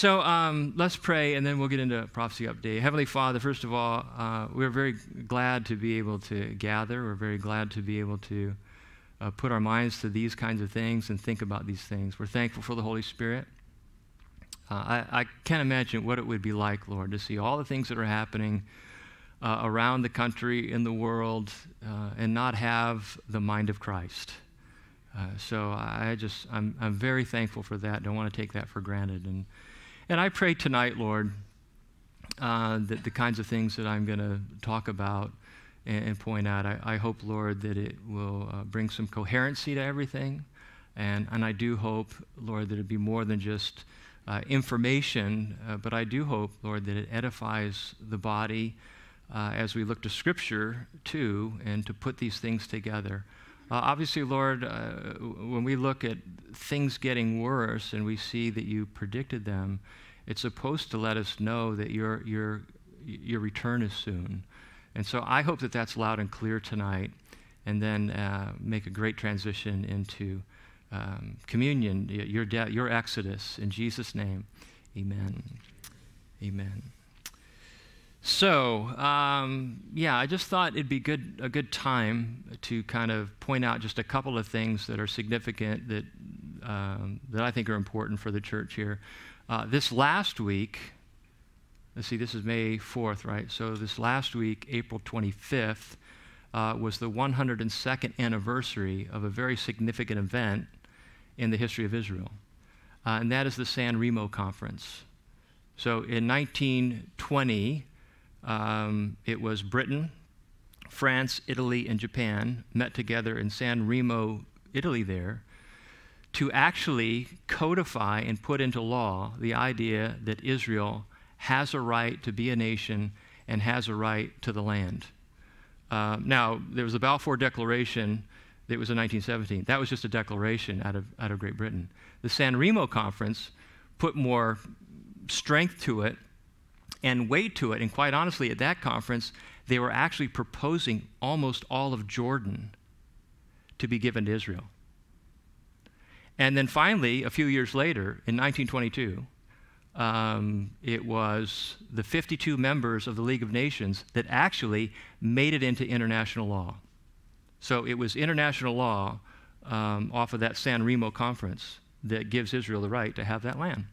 So um, let's pray, and then we'll get into prophecy update. Heavenly Father, first of all, uh, we're very glad to be able to gather. We're very glad to be able to uh, put our minds to these kinds of things and think about these things. We're thankful for the Holy Spirit. Uh, I, I, can't imagine what it would be like, Lord, to see all the things that are happening uh, around the country, in the world, uh, and not have the mind of Christ. Uh, so I just, I'm, I'm very thankful for that. Don't want to take that for granted. And, and I pray tonight, Lord, uh, that the kinds of things that I'm going to talk about and, and point out, I, I, hope, Lord, that it will uh, bring some coherency to everything. And, and I do hope, Lord, that it be more than just uh, information, uh, but I do hope, Lord, that it edifies the body uh, as we look to Scripture too, and to put these things together. Uh, obviously, Lord, uh, when we look at things getting worse and we see that you predicted them, it's supposed to let us know that your, your, your return is soon. And so I hope that that's loud and clear tonight, and then uh, make a great transition into um, communion, your, de- your exodus. In Jesus' name, amen. Amen. So, um, yeah, I just thought it'd be good, a good time to kind of point out just a couple of things that are significant that, um, that I think are important for the church here. Uh, this last week, let's see, this is May 4th, right? So, this last week, April 25th, uh, was the 102nd anniversary of a very significant event in the history of Israel, uh, and that is the San Remo Conference. So, in 1920, um, it was Britain, France, Italy, and Japan met together in San Remo, Italy, there to actually codify and put into law the idea that Israel has a right to be a nation and has a right to the land. Uh, now, there was the Balfour Declaration that was in 1917. That was just a declaration out of, out of Great Britain. The San Remo Conference put more strength to it and weight to it. And quite honestly, at that conference, they were actually proposing almost all of Jordan to be given to Israel. And then finally, a few years later, in 1922, um, it was the 52 members of the League of Nations that actually made it into international law. So it was international law um, off of that San Remo conference that gives Israel the right to have that land.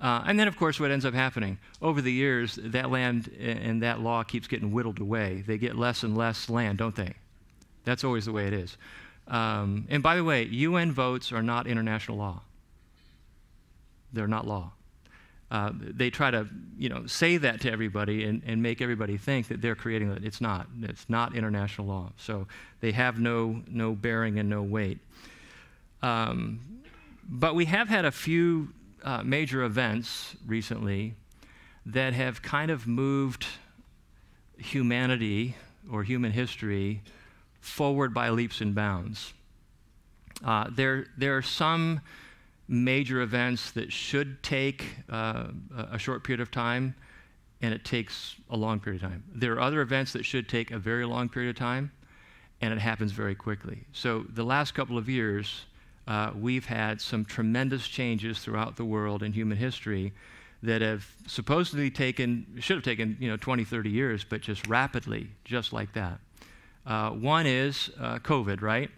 Uh, and then, of course, what ends up happening over the years, that land and that law keeps getting whittled away. They get less and less land, don't they? That's always the way it is. Um, and by the way, UN votes are not international law. They're not law. Uh, they try to, you know, say that to everybody and, and make everybody think that they're creating it. It's not. It's not international law. So they have no no bearing and no weight. Um, but we have had a few uh, major events recently that have kind of moved humanity or human history forward by leaps and bounds. Uh, there, there are some major events that should take uh, a short period of time, and it takes a long period of time. There are other events that should take a very long period of time, and it happens very quickly. So the last couple of years, uh, we've had some tremendous changes throughout the world in human history that have supposedly taken, should have taken, you know, 20, 30 years, but just rapidly, just like that. Uh, one is uh, COVID, right?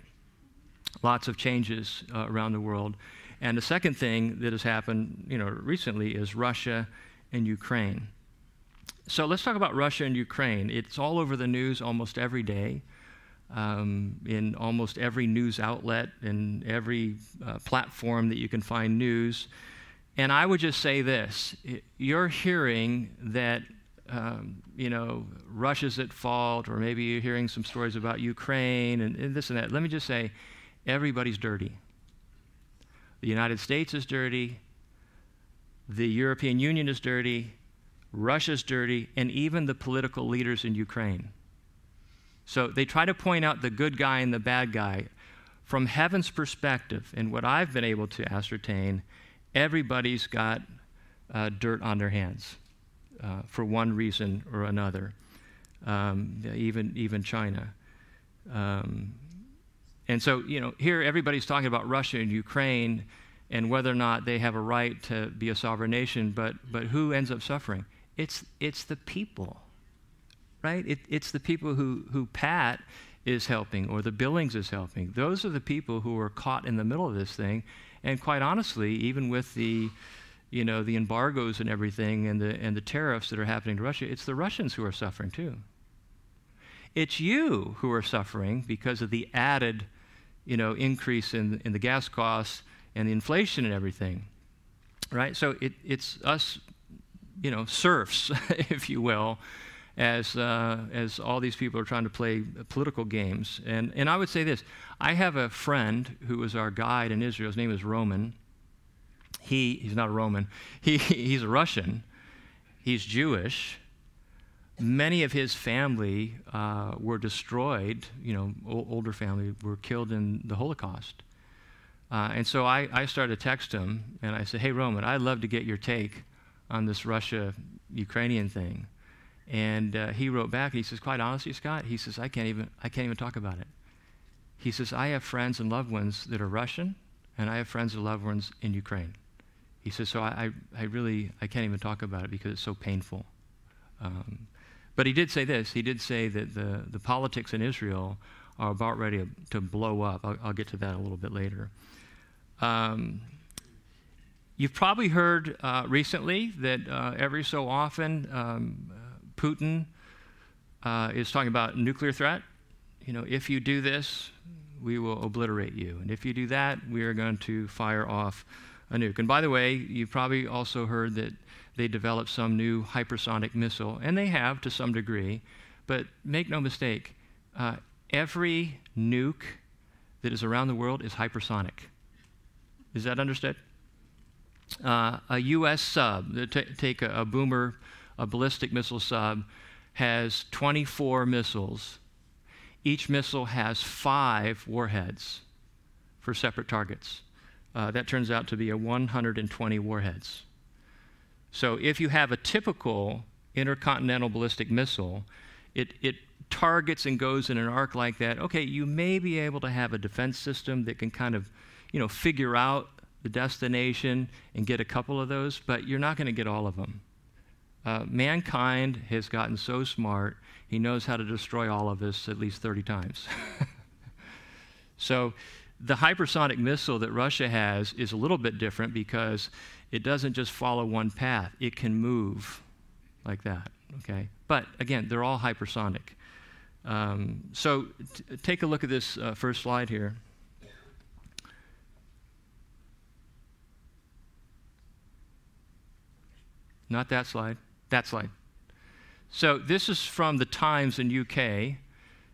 Lots of changes uh, around the world. And the second thing that has happened, you know, recently is Russia and Ukraine. So let's talk about Russia and Ukraine. It's all over the news almost every day um, in almost every news outlet and every uh, platform that you can find news. And I would just say this you're hearing that, um, you know, Russia's at fault, or maybe you're hearing some stories about Ukraine and, and this and that. Let me just say everybody's dirty. The United States is dirty, the European Union is dirty, Russia's dirty, and even the political leaders in Ukraine. So they try to point out the good guy and the bad guy. From heaven's perspective, and what I've been able to ascertain, everybody's got uh, dirt on their hands uh, for one reason or another, um, even, even China. Um, and so, you know, here everybody's talking about Russia and Ukraine, and whether or not they have a right to be a sovereign nation, but, but who ends up suffering? It's, it's the people, right? It, it's the people who, who Pat is helping or the Billings is helping. Those are the people who are caught in the middle of this thing. And quite honestly, even with the, you know, the embargoes and everything and the, and the tariffs that are happening to Russia, it's the Russians who are suffering too. It's you who are suffering because of the added, you know, increase in, in the gas costs and the inflation and everything, right? So it, it's us, you know, serfs, if you will, as, uh, as all these people are trying to play political games. And, and I would say this I have a friend who was our guide in Israel. His name is Roman. He, he's not a Roman, he, he's a Russian. He's Jewish. Many of his family uh, were destroyed, you know, older family were killed in the Holocaust. Uh, and so I, I started to text him, and I said, Hey, Roman, I'd love to get your take on this Russia Ukrainian thing. And uh, he wrote back, and he says, Quite honestly, Scott, he says, I can't, even, I can't even talk about it. He says, I have friends and loved ones that are Russian, and I have friends and loved ones in Ukraine. He says, So I, I, I really I can't even talk about it because it's so painful. Um, but he did say this. He did say that the, the politics in Israel are about ready to, blow up. I'll, I'll, get to that a little bit later. Um, you've probably heard uh, recently that uh, every so often um, Putin uh, is talking about nuclear threat. You know, if you do this, we will obliterate you. And if you do that, we are going to fire off a nuke. And by the way, you've probably also heard that they developed some new hypersonic missile, and they have to some degree. But make no mistake, uh, every nuke that is around the world is hypersonic. Is that understood? Uh, a U.S. sub, take a, a, boomer, a ballistic missile sub, has 24 missiles. Each missile has five warheads for separate targets. Uh, that turns out to be a 120 warheads. So if you have a typical intercontinental ballistic missile, it, it targets and goes in an arc like that. Okay, you may be able to have a defense system that can kind of you know, figure out the destination and get a couple of those, but you're not going to get all of them. Uh, mankind has gotten so smart, he knows how to destroy all of us at least 30 times. so, the hypersonic missile that Russia has is a little bit different because it doesn't just follow one path, it can move like that. Okay? But again, they're all hypersonic. Um, so, take a look at this uh, first slide here. Not that slide, that slide. So this is from the Times in UK.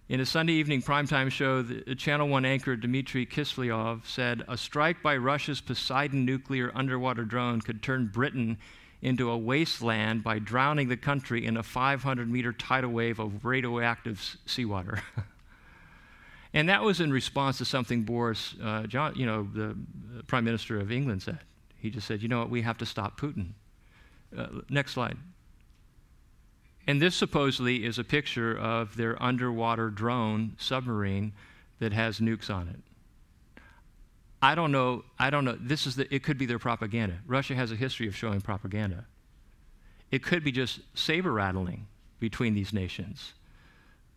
In a Sunday evening primetime show, the Channel 1 anchor Dmitry Kislyov said a strike by Russia's Poseidon nuclear underwater drone could turn Britain into a wasteland by drowning the country in a 500 meter tidal wave of radioactive seawater. and that was in response to something Boris, uh, John, you know, the Prime Minister of England said. He just said, you know what, we have to stop Putin. Uh, next slide. And this supposedly is a picture of their underwater drone submarine that has nukes on it. I don't know. I don't know. This is the. It could be their propaganda. Russia has a history of showing propaganda. It could be just saber rattling between these nations.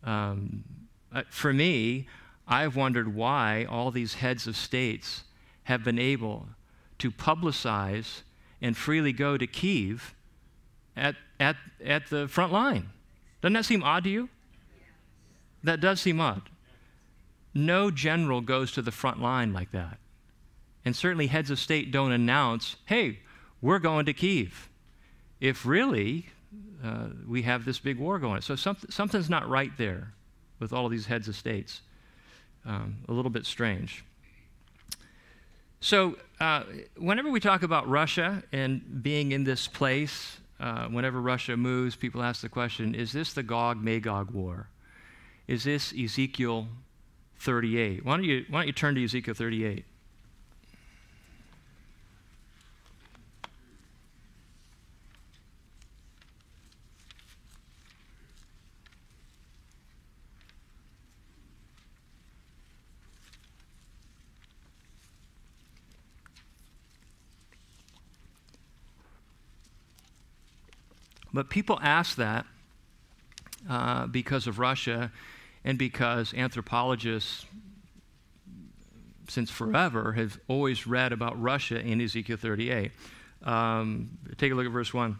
Um, uh, for me, I've wondered why all these heads of states have been able to publicize and freely go to Kiev at, at, at the front line. Doesn't that seem odd to you? That does seem odd. No general goes to the front line like that. And certainly heads of state don't announce, hey, we're going to Kiev. If really uh, we have this big war going. So something, something's not right there with all of these heads of states. Um, a little bit strange. So, uh, whenever we talk about Russia and being in this place, uh, whenever Russia moves, people ask the question is this the Gog Magog war? Is this Ezekiel 38? Why don't you, why don't you turn to Ezekiel 38? But people ask that uh, because of Russia and because anthropologists, since forever, have always read about Russia in Ezekiel 38. Um, take a look at verse 1.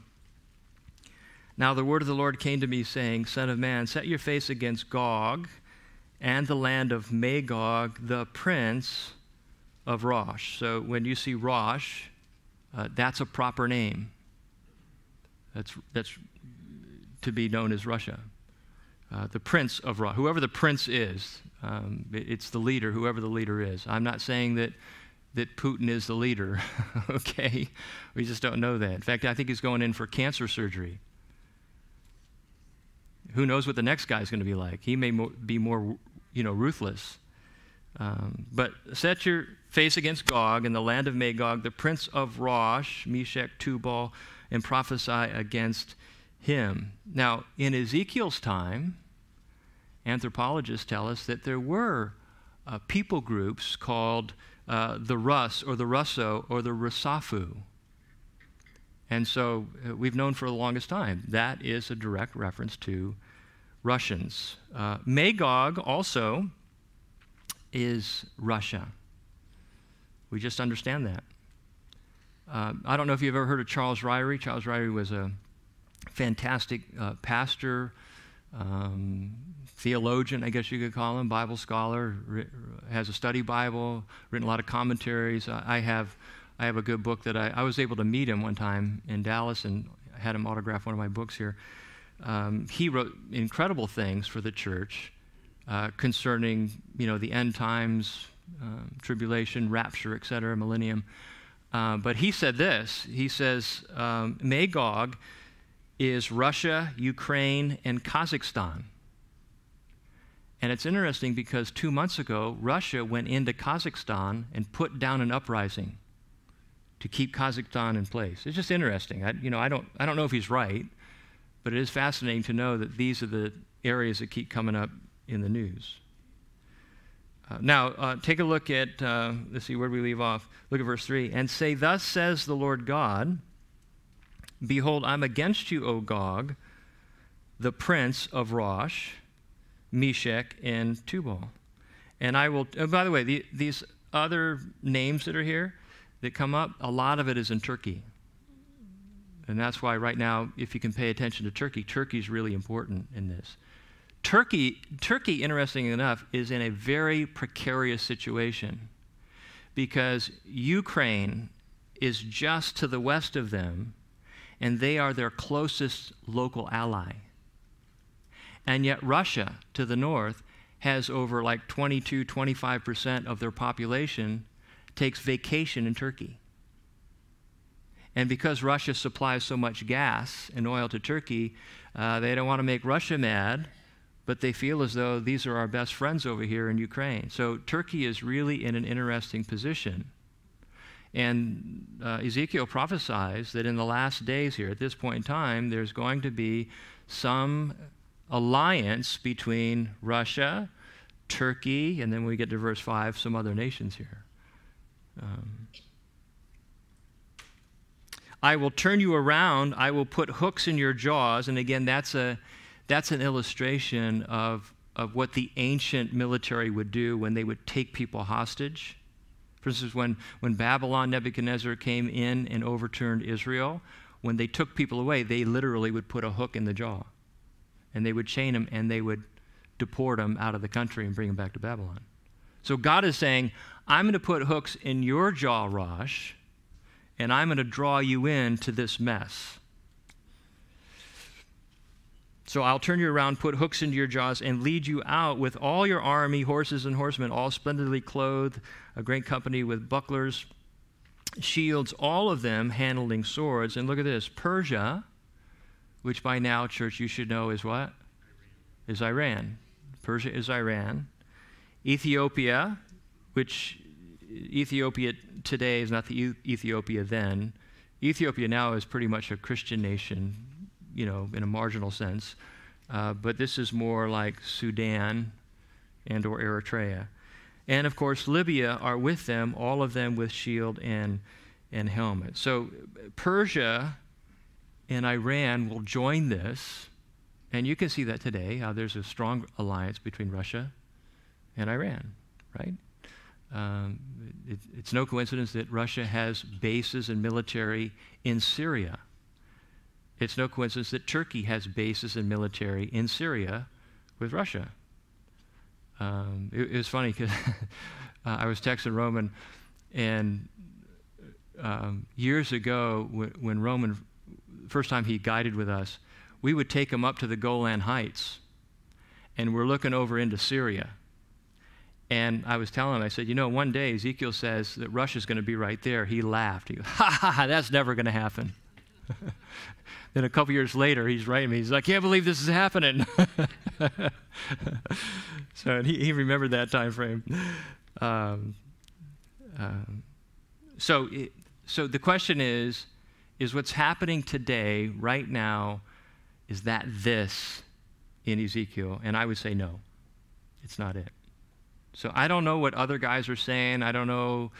Now the word of the Lord came to me, saying, Son of man, set your face against Gog and the land of Magog, the prince of Rosh. So when you see Rosh, uh, that's a proper name. That's, that's to be known as Russia. Uh, the prince of Rosh, whoever the prince is, um, it, it's the leader, whoever the leader is. I'm not saying that, that Putin is the leader, okay? We just don't know that. In fact, I think he's going in for cancer surgery. Who knows what the next guy is going to be like? He may mo- be more, you know, ruthless. Um, but set your face against Gog in the land of Magog, the prince of Rosh, Meshech, Tubal, and prophesy against him. Now, in Ezekiel's time, anthropologists tell us that there were uh, people groups called uh, the Rus or the Russo or the Rusafu. And so uh, we've known for the longest time that is a direct reference to Russians. Uh, Magog also is Russia. We just understand that. Uh, I don't know if you've ever heard of Charles Ryrie. Charles Ryrie was a fantastic uh, pastor, um, theologian, I guess you could call him, Bible scholar, has a study Bible, written a lot of commentaries. I, have, I have a good book that I, I was able to meet him one time in Dallas and had him autograph one of my books here. Um, he wrote incredible things for the church uh, concerning, you know, the end times, um, tribulation, rapture, etc., millennium. Uh, but he said this. He says um, Magog is Russia, Ukraine, and Kazakhstan. And it's interesting because two months ago, Russia went into Kazakhstan and put down an uprising to keep Kazakhstan in place. It's just interesting. I, you know, I don't, I don't know if he's right, but it is fascinating to know that these are the areas that keep coming up in the news. Uh, now, uh, take a look at, uh, let's see, where do we leave off? Look at verse 3. And say, Thus says the Lord God, Behold, I'm against you, O Gog, the prince of Rosh, Meshech, and Tubal. And I will, oh, by the way, the, these other names that are here that come up, a lot of it is in Turkey. And that's why right now, if you can pay attention to Turkey, Turkey is really important in this. Turkey, Turkey, interestingly enough, is in a very precarious situation because Ukraine is just to the west of them, and they are their closest local ally. And yet, Russia to the north has over like 22, 25% of their population takes vacation in Turkey. And because Russia supplies so much gas and oil to Turkey, uh, they don't want to make Russia mad but they feel as though these are our best friends over here in Ukraine. So Turkey is really in an interesting position. And uh, Ezekiel prophesies that in the last days here, at this point in time, there's going to be some alliance between Russia, Turkey, and then we get to verse 5, some other nations here. Um, I will turn you around, I will put hooks in your jaws. And again, that's a that's an illustration of, of what the ancient military would do when they would take people hostage. For instance, when, when Babylon, Nebuchadnezzar came in and overturned Israel, when they took people away, they literally would put a hook in the jaw. And they would chain them and they would deport them out of the country and bring them back to Babylon. So God is saying, I'm going to put hooks in your jaw, Rosh, and I'm going to draw you into this mess. So I'll turn you around, put hooks into your jaws, and lead you out with all your army, horses and horsemen, all splendidly clothed, a great company with bucklers, shields, all of them handling swords. And look at this Persia, which by now, church, you should know is what? Is Iran. Persia is Iran. Ethiopia, which Ethiopia today is not the Ethiopia then. Ethiopia now is pretty much a Christian nation you know, in a marginal sense. Uh, but this is more like Sudan and or Eritrea. And of course, Libya are with them, all of them with shield and, and helmet. So Persia and Iran will join this. And you can see that today, how there's a strong alliance between Russia and Iran, right? Um, it, it's no coincidence that Russia has bases and military in Syria. It's no coincidence that Turkey has bases and military in Syria with Russia. Um, it, it, was funny because uh, I was texting Roman, and um, years ago, when, when Roman, first time he guided with us, we would take him up to the Golan Heights, and we're looking over into Syria. And I was telling him, I said, you know, one day Ezekiel says that Russia's going to be right there. He laughed. He goes, ha ha, ha that's never going to happen. then a couple years later, he's writing me. He's like, I can't believe this is happening. so he, he remembered that time frame. Um, um, so, it, so the question is, is what's happening today, right now, is that this in Ezekiel? And I would say no, it's not it. So I don't know what other guys are saying. I don't know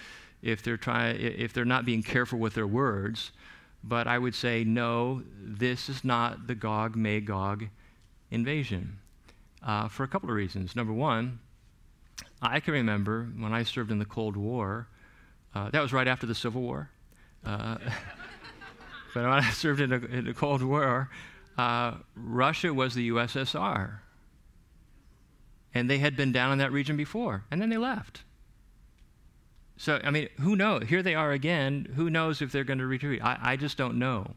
if they're trying, if they're not being careful with their words. But I would say no, this is not the Gog Magog invasion uh, for a couple of reasons. Number one, I can remember when I served in the Cold War. Uh, that was right after the Civil War. Uh, but when I served in, a, in the Cold War, uh, Russia was the USSR. And they had been down in that region before, and then they left. So, I mean, who knows? Here they are again. Who knows if they're going to retreat? I, I just don't know.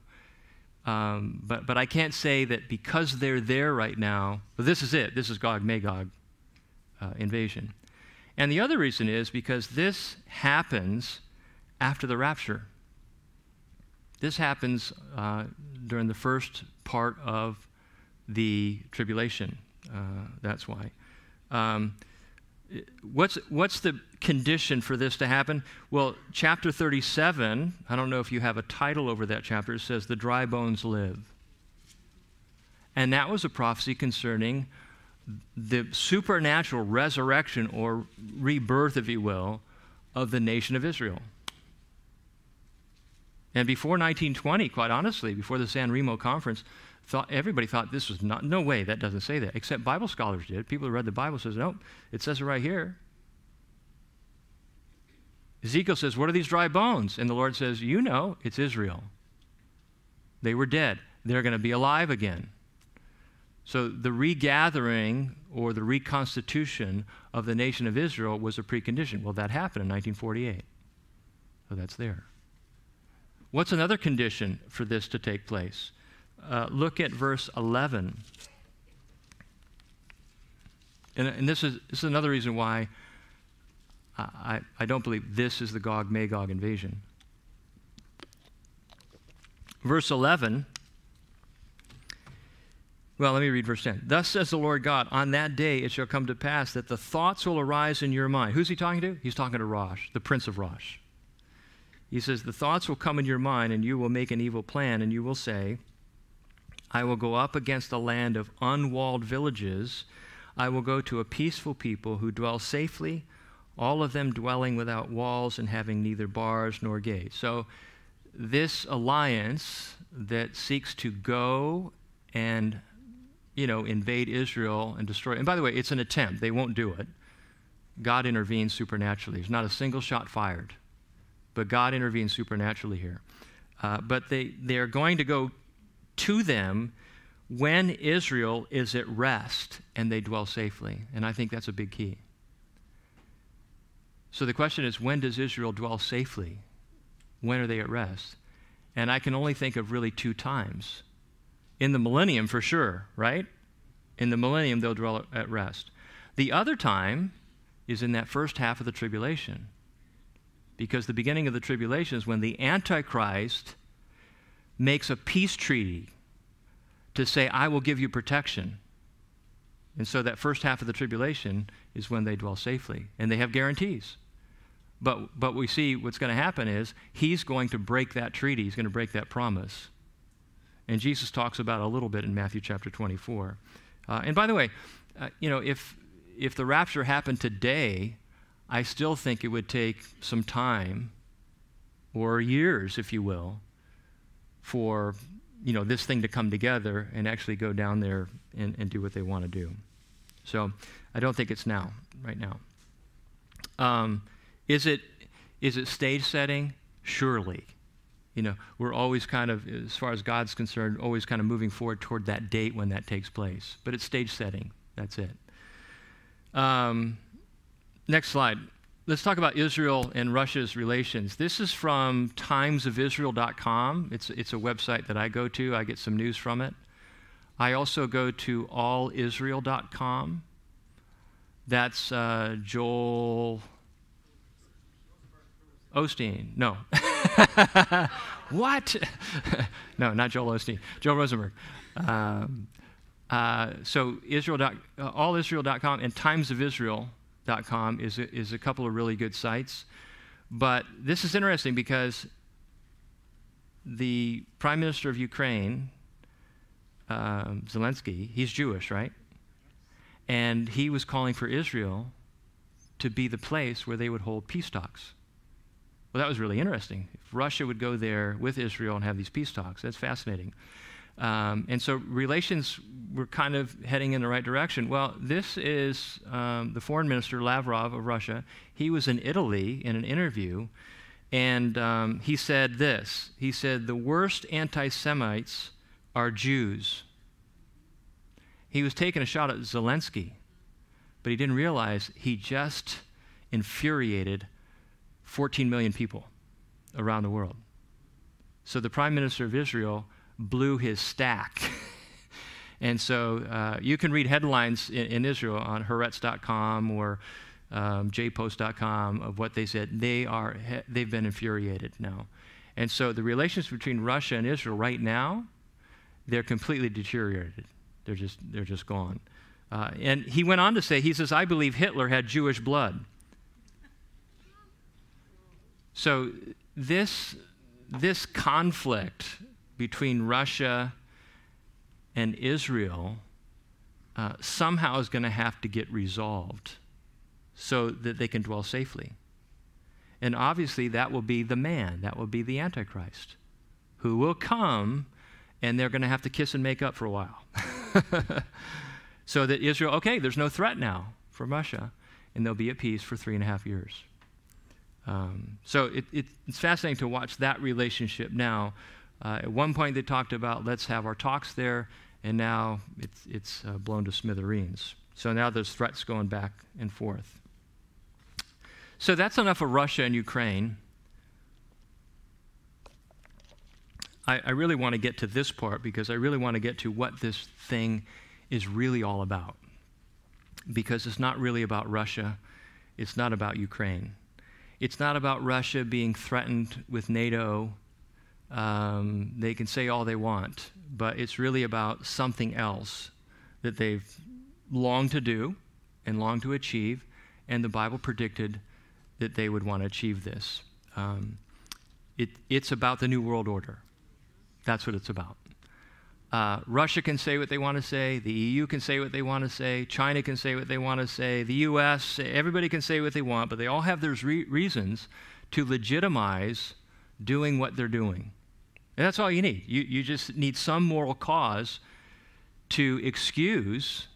Um, but, but I can't say that because they're there right now, this is it. This is Gog Magog uh, invasion. And the other reason is because this happens after the rapture. This happens uh, during the first part of the tribulation. Uh, that's why. Um, what's, what's the condition for this to happen? Well, chapter 37, I don't know if you have a title over that chapter, it says, The Dry Bones Live. And that was a prophecy concerning the supernatural resurrection or rebirth, if you will, of the nation of Israel. And before 1920, quite honestly, before the San Remo conference, thought everybody thought this was not no way that doesn't say that except bible scholars did. People who read the bible says no it says it right here. Ezekiel says what are these dry bones? And the lord says you know it's israel. They were dead. They're going to be alive again. So the regathering or the reconstitution of the nation of israel was a precondition. Well that happened in 1948 so that's there. What's another condition for this to take place uh, look at verse 11. And, and, this, is, this is another reason why I, I don't believe this is the Gog Magog invasion. Verse 11. Well, let me read verse 10. Thus says the Lord God, on that day it shall come to pass that the thoughts will arise in your mind. Who's he talking to? He's talking to Rosh, the prince of Rosh. He says, The thoughts will come in your mind, and you will make an evil plan, and you will say, I will go up against a land of unwalled villages. I will go to a peaceful people who dwell safely, all of them dwelling without walls and having neither bars nor gates. So, this alliance that seeks to go and you know invade Israel and destroy. And by the way, it's an attempt. They won't do it. God intervenes supernaturally. There's not a single shot fired, but God intervenes supernaturally here. Uh, but they they are going to go to them when Israel is at rest and they dwell safely. And I think that's a big key. So the question is when does Israel dwell safely? When are they at rest? And I can only think of really two times. In the millennium, for sure, right? In the millennium, they'll dwell at rest. The other time is in that first half of the tribulation. Because the beginning of the tribulation is when the Antichrist makes a peace treaty to say, I will give you protection. And so that first half of the tribulation is when they dwell safely, and they have guarantees. But, but we see what's going to happen is he's going to break that treaty, he's going to break that promise. And Jesus talks about a little bit in Matthew chapter 24. Uh, and by the way, uh, you know, if, if the rapture happened today, I still think it would take some time, or years, if you will, for you know, this thing to come together and actually go down there and, and do what they want to do. So I don't think it's now, right now. Um, is it is it stage setting? Surely. You know, we're always kind of, as far as God's concerned, always kind of moving forward toward that date when that takes place. But it's stage setting. That's it. Um, next slide. Let's talk about Israel and Russia's relations. This is from timesofisrael.com. It's, it's a website that I go to. I get some news from it. I also go to allisrael.com. That's uh, Joel Osteen. No. what? no, not Joel Osteen. Joel Rosenberg. Um, uh, so Israel. Uh, allisrael.com and timesofisrael.com is a, is a couple of really good sites. But this is interesting because the prime minister of Ukraine, um, Zelensky, he's Jewish, right? And he was calling for Israel to be the place where they would hold peace talks. Well, that was really interesting. If Russia would go there with Israel and have these peace talks, that's fascinating. Um, and so relations were kind of heading in the right direction. Well, this is um, the foreign minister, Lavrov of Russia. He was in Italy in an interview, and um, he said this He said, The worst anti Semites are Jews. He was taking a shot at Zelensky, but he didn't realize he just infuriated 14 million people around the world. So the prime minister of Israel blew his stack. and so uh, you can read headlines in, in Israel on Haaretz.com or um, jpost.com of what they said. They are, they've been infuriated now. And so the relations between Russia and Israel right now, they're completely deteriorated. They're just, they're just gone. Uh, and he went on to say, he says, I believe Hitler had Jewish blood. So this, this conflict between Russia and Israel uh, somehow is going to have to get resolved so that they can dwell safely. And obviously, that will be the man, that will be the Antichrist, who will come and they're going to have to kiss and make up for a while. so that Israel, okay, there's no threat now from Russia, and they'll be at peace for three and a half years. Um, so it, it, it's fascinating to watch that relationship now. Uh, at one point, they talked about let's have our talks there, and now it's, it's uh, blown to smithereens. So now there's threats going back and forth. So that's enough of Russia and Ukraine. I, I really want to get to this part because I really want to get to what this thing is really all about. Because it's not really about Russia, it's not about Ukraine. It's not about Russia being threatened with NATO. Um, they can say all they want, but it's really about something else that they've longed to do and longed to achieve, and the Bible predicted that they would want to achieve this. Um, it, it's about the New World Order. That's what it's about. Uh, Russia can say what they want to say. The EU can say what they want to say. China can say what they want to say. The US, everybody can say what they want, but they all have their re- reasons to legitimize doing what they're doing. And that's all you need. You, you just need some moral cause to excuse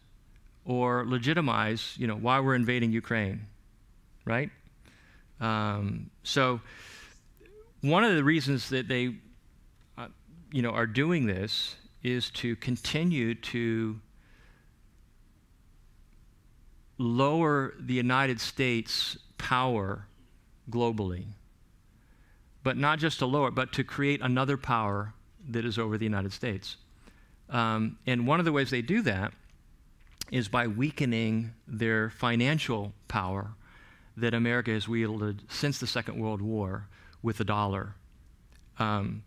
or legitimize, you know, why we're invading Ukraine, right? Um, so one of the reasons that they, uh, you know, are doing this is to continue to lower the United States' power globally. But not just to lower it, but to create another power that is over the United States. Um, and one of the ways they do that is by weakening their financial power that America has wielded since the Second World War with the dollar. Um,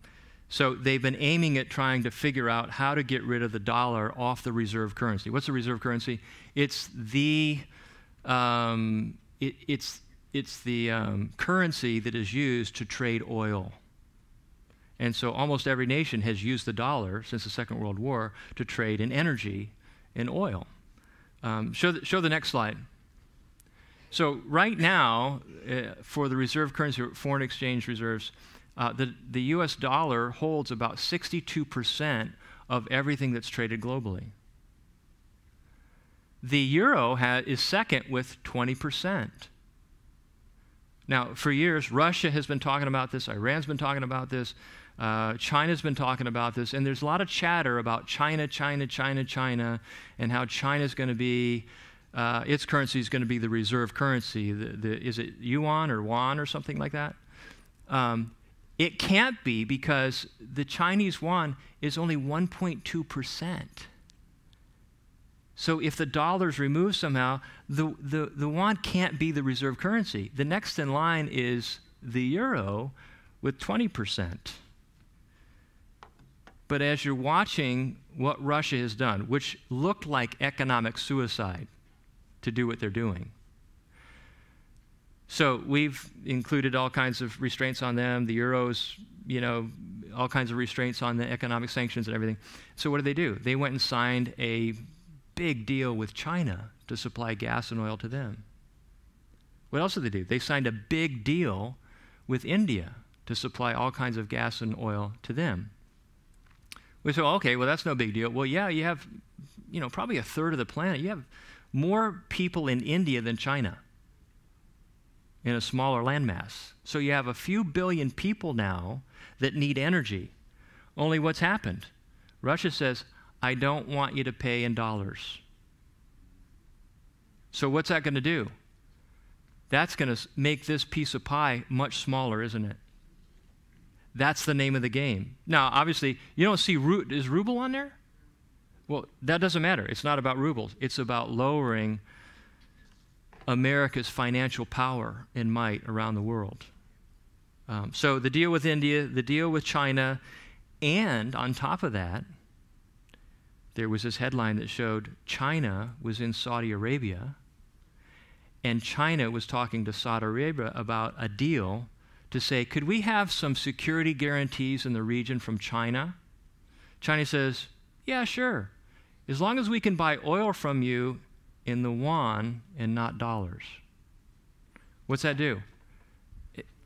so they've been aiming at trying to figure out how to get rid of the dollar off the reserve currency. What's the reserve currency? It's the um, it, it's it's the um, currency that is used to trade oil. And so almost every nation has used the dollar since the Second World War to trade in energy and oil. Um, show, the, show the next slide. So right now, uh, for the reserve currency, foreign exchange reserves, uh, the, the US dollar holds about 62% of everything that's traded globally. The euro is second with 20%. Now, for years, Russia has been talking about this, Iran's been talking about this, uh, China's been talking about this, and there's a lot of chatter about China, China, China, China, and how China's going to be, uh, its currency is going to be the reserve currency. The, the, is it yuan or yuan or something like that? Um, it can't be because the Chinese yuan is only 1.2%. So if the dollar's removed somehow, the, the, the yuan can't be the reserve currency. The next in line is the euro with 20%. But as you're watching what Russia has done, which looked like economic suicide to do what they're doing. So we've included all kinds of restraints on them, the euros, you know, all kinds of restraints on the economic sanctions and everything. So what did they do? They went and signed a big deal with China to supply gas and oil to them. What else did they do? They signed a big deal with India to supply all kinds of gas and oil to them. We say, okay, well, that's no big deal. Well, yeah, you have, you know, probably a third of the planet. You have more people in India than China in a smaller landmass. So you have a few billion people now that need energy. Only what's happened? Russia says, I don't want you to pay in dollars. So, what's that going to do? That's going to make this piece of pie much smaller, isn't it? That's the name of the game. Now, obviously, you don't see, is ruble on there? Well, that doesn't matter. It's not about rubles, it's about lowering America's financial power and might around the world. Um, so, the deal with India, the deal with China, and on top of that, there was this headline that showed China was in Saudi Arabia, and China was talking to Saudi Arabia about a deal to say, could we have some security guarantees in the region from China? China says, yeah, sure. As long as we can buy oil from you in the yuan and not dollars. What's that do?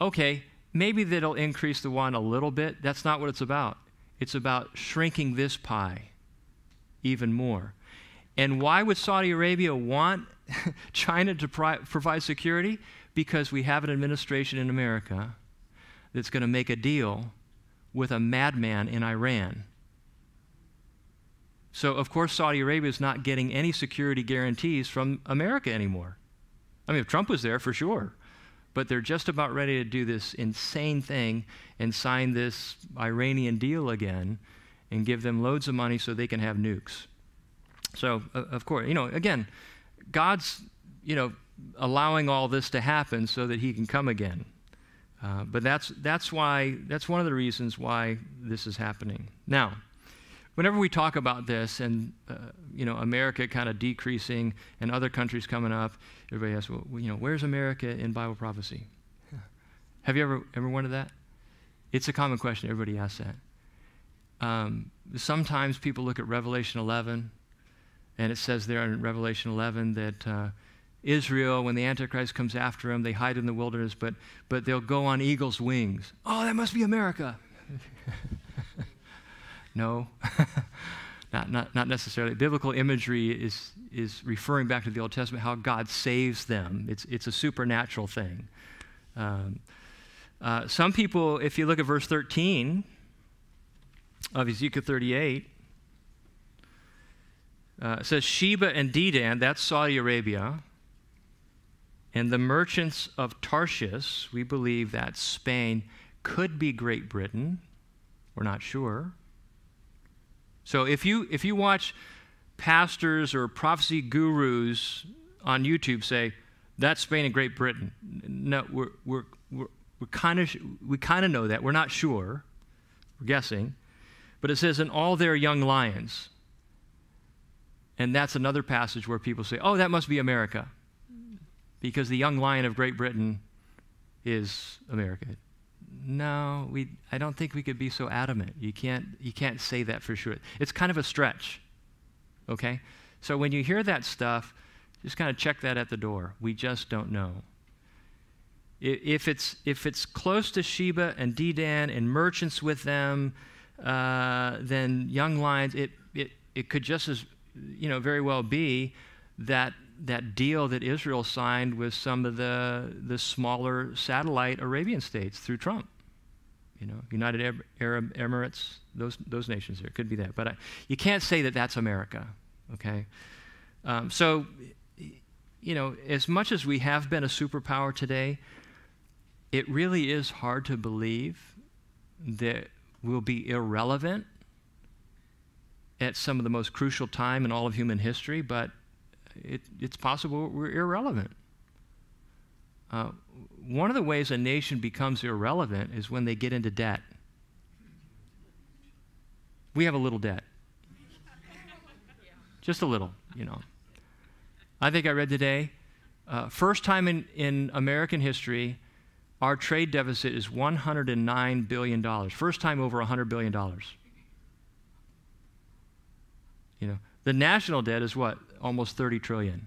Okay, maybe that'll increase the yuan a little bit. That's not what it's about. It's about shrinking this pie even more. And why would Saudi Arabia want China to provide security? Because we have an administration in America that's going to make a deal with a madman in Iran. So, of course, Saudi Arabia is not getting any security guarantees from America anymore. I mean, if Trump was there, for sure. But they're just about ready to do this insane thing and sign this Iranian deal again and give them loads of money so they can have nukes. So, uh, of course, you know, again, God's, you know, allowing all this to happen so that he can come again. Uh, but that's, that's why, that's one of the reasons why this is happening. Now, whenever we talk about this and, uh, you know, America kind of decreasing and other countries coming up, everybody asks, well, you know, where's America in Bible prophecy? Have you ever, ever wondered that? It's a common question. Everybody asks that. Um, sometimes people look at Revelation 11, and it says there in Revelation 11 that uh, Israel, when the Antichrist comes after them, they hide in the wilderness, but, but they'll go on eagle's wings. Oh, that must be America. no, not, not, not necessarily. Biblical imagery is, is referring back to the Old Testament, how God saves them. It's, it's a supernatural thing. Um, uh, some people, if you look at verse 13, of Ezekiel 38. Uh, says Sheba and Dedan, that's Saudi Arabia, and the merchants of Tarshish, we believe that Spain could be Great Britain. We're not sure. So if you if you watch pastors or prophecy gurus on YouTube say that's Spain and Great Britain, no, we're we're we're, we're kind of we kind of know that. We're not sure. We're guessing. But it says, in all their young lions. And that's another passage where people say, oh, that must be America. Because the young lion of Great Britain is America. No, we, I don't think we could be so adamant. You can't, you can't say that for sure. It's kind of a stretch. Okay? So when you hear that stuff, just kind of check that at the door. We just don't know. If it's, if it's close to Sheba and Dedan and merchants with them, uh, then young lions, it, it, it could just as, you know, very well be that that deal that Israel signed with some of the, the smaller satellite Arabian states through Trump. You know, United Arab Emirates, those, those nations there. Could be that. But I, you can't say that that's America, okay? Um, so, you know, as much as we have been a superpower today, it really is hard to believe that we'll be irrelevant at some of the most crucial time in all of human history, but it, it's possible we're irrelevant. Uh, one of the ways a nation becomes irrelevant is when they get into debt. We have a little debt. Just a little, you know. I think I read today, uh, first time in, in American history, our trade deficit is $109 billion. First time over $100 billion. You know, the national debt is what? Almost 30 trillion.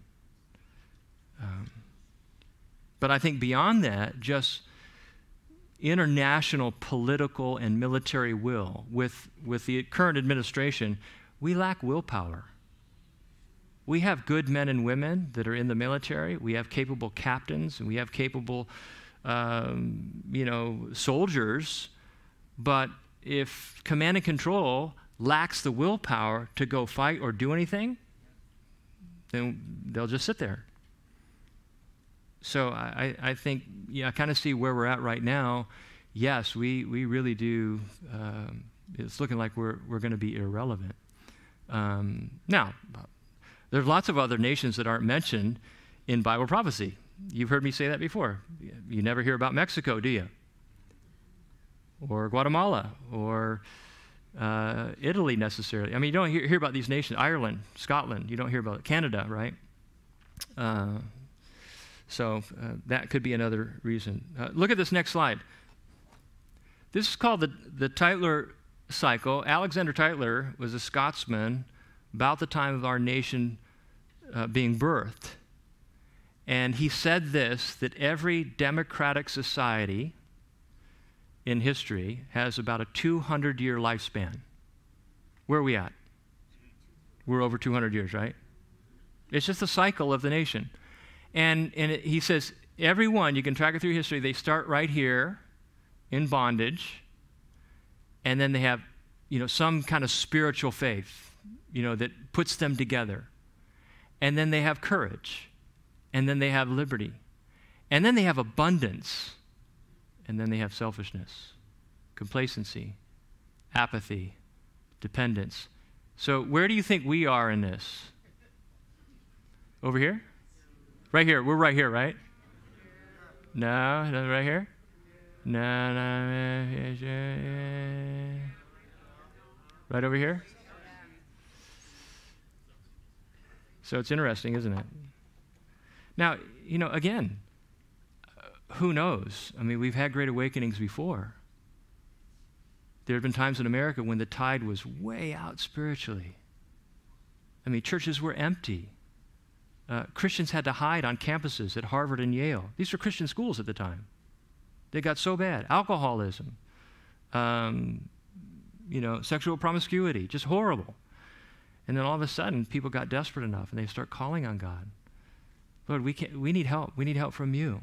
Um, but I think beyond that, just international political and military will with, with the current administration, we lack willpower. We have good men and women that are in the military. We have capable captains and we have capable um, you know, soldiers, but if command and control lacks the willpower to go fight or do anything, then they'll just sit there. So I, I think, yeah, I kind of see where we're at right now. Yes, we, we really do. Um, it's looking like we're, we're going to be irrelevant. Um, now, there's lots of other nations that aren't mentioned in Bible prophecy. You've heard me say that before. You never hear about Mexico, do you? Or Guatemala, or uh, Italy necessarily. I mean, you don't hear, hear, about these nations. Ireland, Scotland. You don't hear about Canada, right? Uh, so uh, that could be another reason. Uh, look at this next slide. This is called the, the Tytler cycle. Alexander Tytler was a Scotsman about the time of our nation uh, being birthed. And he said this that every democratic society in history has about a 200 year lifespan. Where are we at? We're over 200 years, right? It's just the cycle of the nation. And, and it, he says, everyone, you can track it through history, they start right here in bondage, and then they have, you know, some kind of spiritual faith, you know, that puts them together. And then they have courage and then they have liberty. And then they have abundance. And then they have selfishness, complacency, apathy, dependence. So, where do you think we are in this? Over here? Right here. We're right here, right? No, right here? No, no. Right over here? So it's interesting, isn't it? Now, you know, again, who knows? I mean, we've had great awakenings before. There have been times in America when the tide was way out spiritually. I mean, churches were empty. Uh, Christians had to hide on campuses at Harvard and Yale. These were Christian schools at the time. They got so bad. Alcoholism, um, you know, sexual promiscuity, just horrible. And then all of a sudden, people got desperate enough and they start calling on God. Lord, we, can, we need help. We need help from you.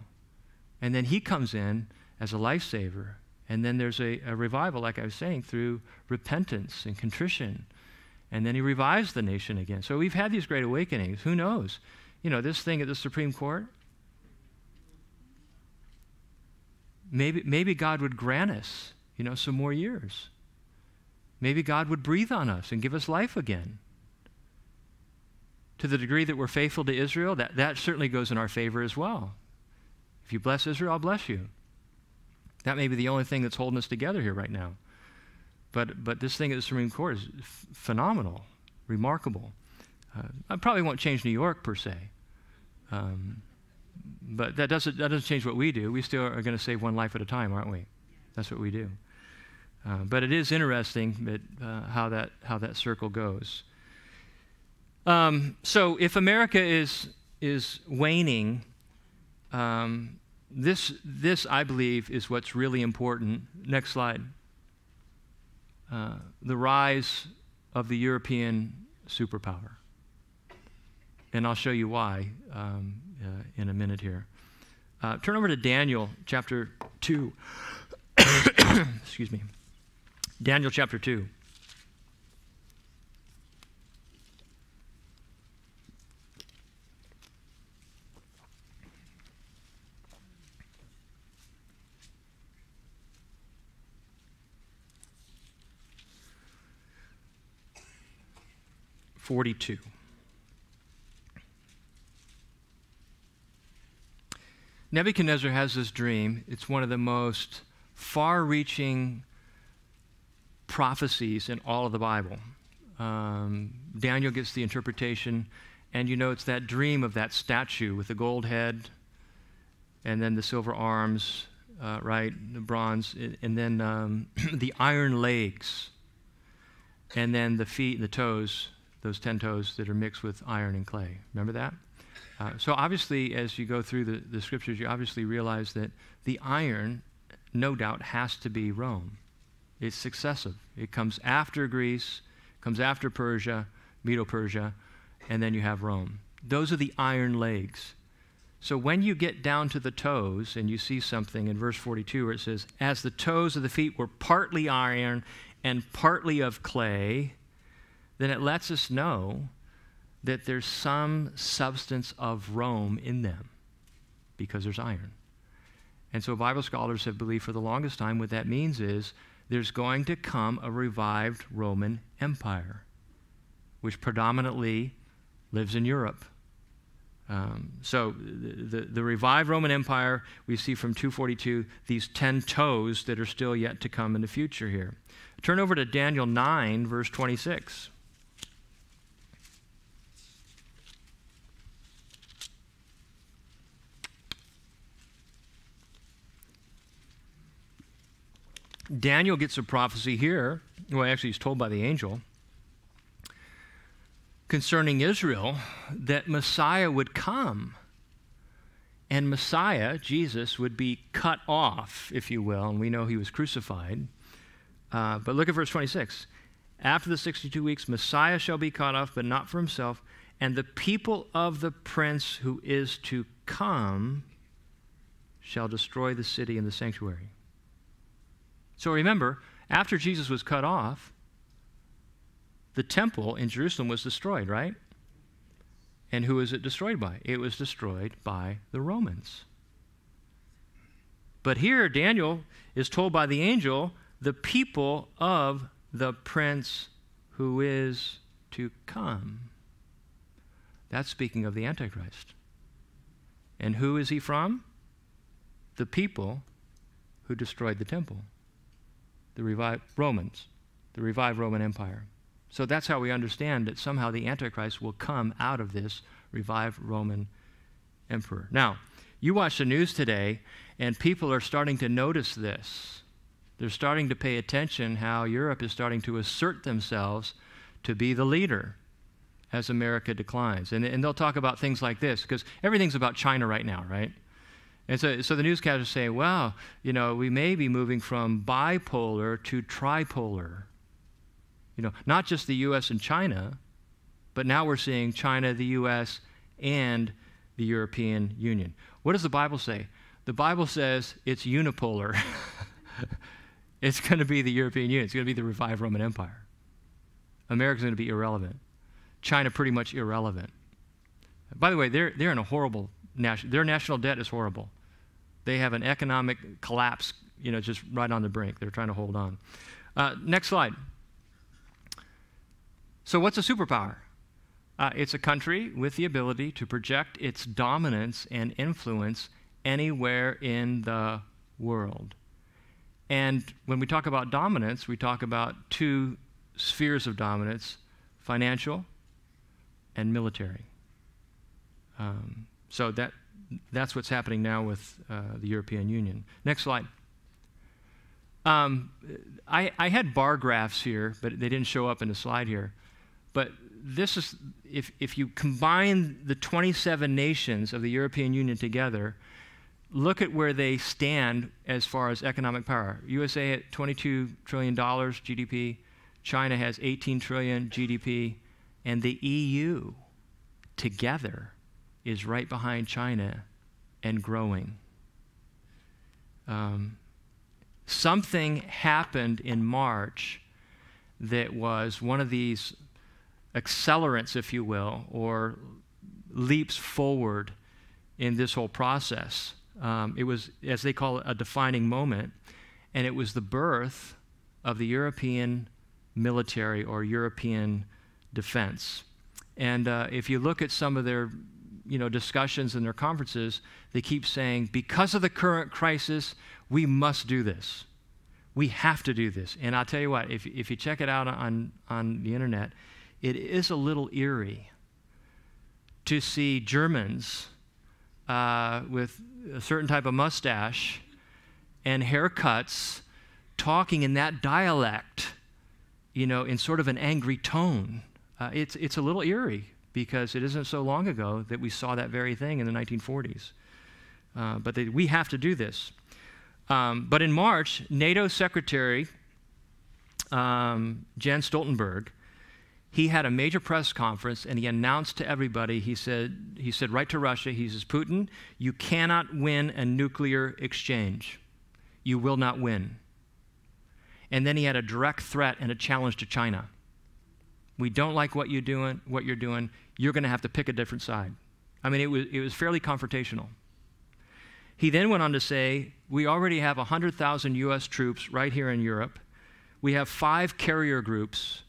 And then he comes in as a lifesaver. And then there's a, a revival, like I was saying, through repentance and contrition. And then he revives the nation again. So we've had these great awakenings. Who knows? You know, this thing at the Supreme Court, maybe, maybe God would grant us, you know, some more years. Maybe God would breathe on us and give us life again to the degree that we're faithful to Israel, that, that certainly goes in our favor as well. If you bless Israel, I'll bless you. That may be the only thing that's holding us together here right now. But, but this thing at the Supreme Court is f- phenomenal, remarkable. Uh, I probably won't change New York per se. Um, but that doesn't, that doesn't change what we do. We still are going to save one life at a time, aren't we? That's what we do. Uh, but it is interesting that, uh, how, that, how that circle goes. Um, so if America is, is waning, um, this, this, I believe, is what's really important. Next slide. Uh, the rise of the European superpower. And I'll show you why um, uh, in a minute here. Uh, turn over to Daniel chapter 2. Excuse me. Daniel chapter 2. Forty-two. Nebuchadnezzar has this dream. It's one of the most far reaching prophecies in all of the Bible. Um, Daniel gets the interpretation, and you know it's that dream of that statue with the gold head and then the silver arms, uh, right? The bronze, and then um, the iron legs, and then the feet and the toes, those ten toes that are mixed with iron and clay. Remember that? Uh, so obviously, as you go through the, the scriptures, you obviously realize that the iron, no doubt, has to be Rome. It's successive. It comes after Greece, comes after Persia, Medo-Persia, and then you have Rome. Those are the iron legs. So when you get down to the toes and you see something in verse 42 where it says, As the toes of the feet were partly iron and partly of clay, then it lets us know that there's some substance of Rome in them because there's iron. And so Bible scholars have believed for the longest time what that means is there's going to come a revived Roman Empire, which predominantly lives in Europe. Um, so the, the, the, revived Roman Empire, we see from 242 these 10 toes that are still yet to come in the future here. Turn over to Daniel 9, verse 26. Daniel gets a prophecy here. Well, actually, he's told by the angel concerning Israel that Messiah would come. And Messiah, Jesus, would be cut off, if you will, and we know he was crucified. Uh, but look at verse 26. After the 62 weeks, Messiah shall be cut off, but not for himself, and the people of the prince who is to come shall destroy the city and the sanctuary. So remember, after Jesus was cut off, the temple in Jerusalem was destroyed, right? And who was it destroyed by? It was destroyed by the Romans. But here, Daniel is told by the angel, the people of the prince who is to come. That's speaking of the Antichrist. And who is he from? The people who destroyed the temple the revived Romans, the revived Roman Empire. So that's how we understand that somehow the Antichrist will come out of this revived Roman emperor. Now, you watch the news today, and people are starting to notice this. They're starting to pay attention how Europe is starting to assert themselves to be the leader as America declines. And, and they'll talk about things like this, because everything's about China right now, right? And so, so the newscasters say, well, you know, we may be moving from bipolar to tripolar. You know, not just the U.S. and China, but now we're seeing China, the U.S., and the European Union. What does the Bible say? The Bible says it's unipolar. it's going to be the European Union. It's going to be the revived Roman Empire. America's going to be irrelevant. China pretty much irrelevant. By the way, they're, they're in a horrible national, their national debt is horrible. They have an economic collapse, you know, just right on the brink. They're trying to hold on. Uh, next slide. So, what's a superpower? Uh, it's a country with the ability to project its dominance and influence anywhere in the world. And when we talk about dominance, we talk about two spheres of dominance financial and military. Um, so that, that's what's happening now with uh, the European Union. Next slide. Um, I, I, had bar graphs here, but they didn't show up in the slide here. But this is, if, if you combine the 27 nations of the European Union together, look at where they stand as far as economic power. USA at 22 trillion dollars GDP, China has 18 trillion GDP, and the EU together is right behind China and growing. Um, something happened in March that was one of these accelerants, if you will, or leaps forward in this whole process. Um, it was, as they call it, a defining moment, and it was the birth of the European military or European defense. And uh, if you look at some of their you know, discussions in their conferences, they keep saying, because of the current crisis, we must do this. We have to do this. And I'll tell you what, if, if you check it out on, on the internet, it is a little eerie to see Germans uh, with a certain type of mustache and haircuts talking in that dialect, you know, in sort of an angry tone. Uh, it's, it's a little eerie because it isn't so long ago that we saw that very thing in the 1940s. Uh, but they, we have to do this. Um, but in March, NATO Secretary um, Jens Stoltenberg, he had a major press conference and he announced to everybody, he said, he said right to Russia, he says, Putin, you cannot win a nuclear exchange. You will not win. And then he had a direct threat and a challenge to China. We don't like what you're doing, what you're doing. You're going to have to pick a different side. I mean, it was, it was fairly confrontational. He then went on to say, We already have 100,000 U.S. troops right here in Europe. We have five carrier groups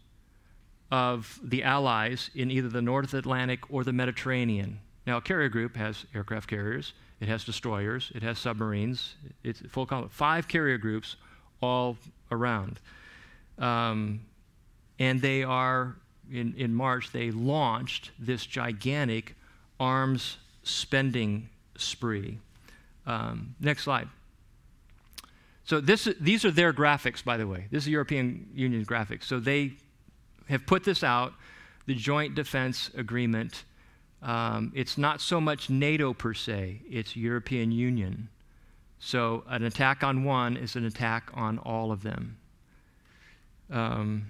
of the Allies in either the North Atlantic or the Mediterranean. Now, a carrier group has aircraft carriers, it has destroyers, it has submarines, it's full complement. Five carrier groups all around. Um, and they are, in, in March, they launched this gigantic arms spending spree. Um, next slide. So this, these are their graphics, by the way. This is European Union graphics. So they have put this out, the Joint Defense Agreement. Um, it's not so much NATO per se, it's European Union. So an attack on one is an attack on all of them. Um,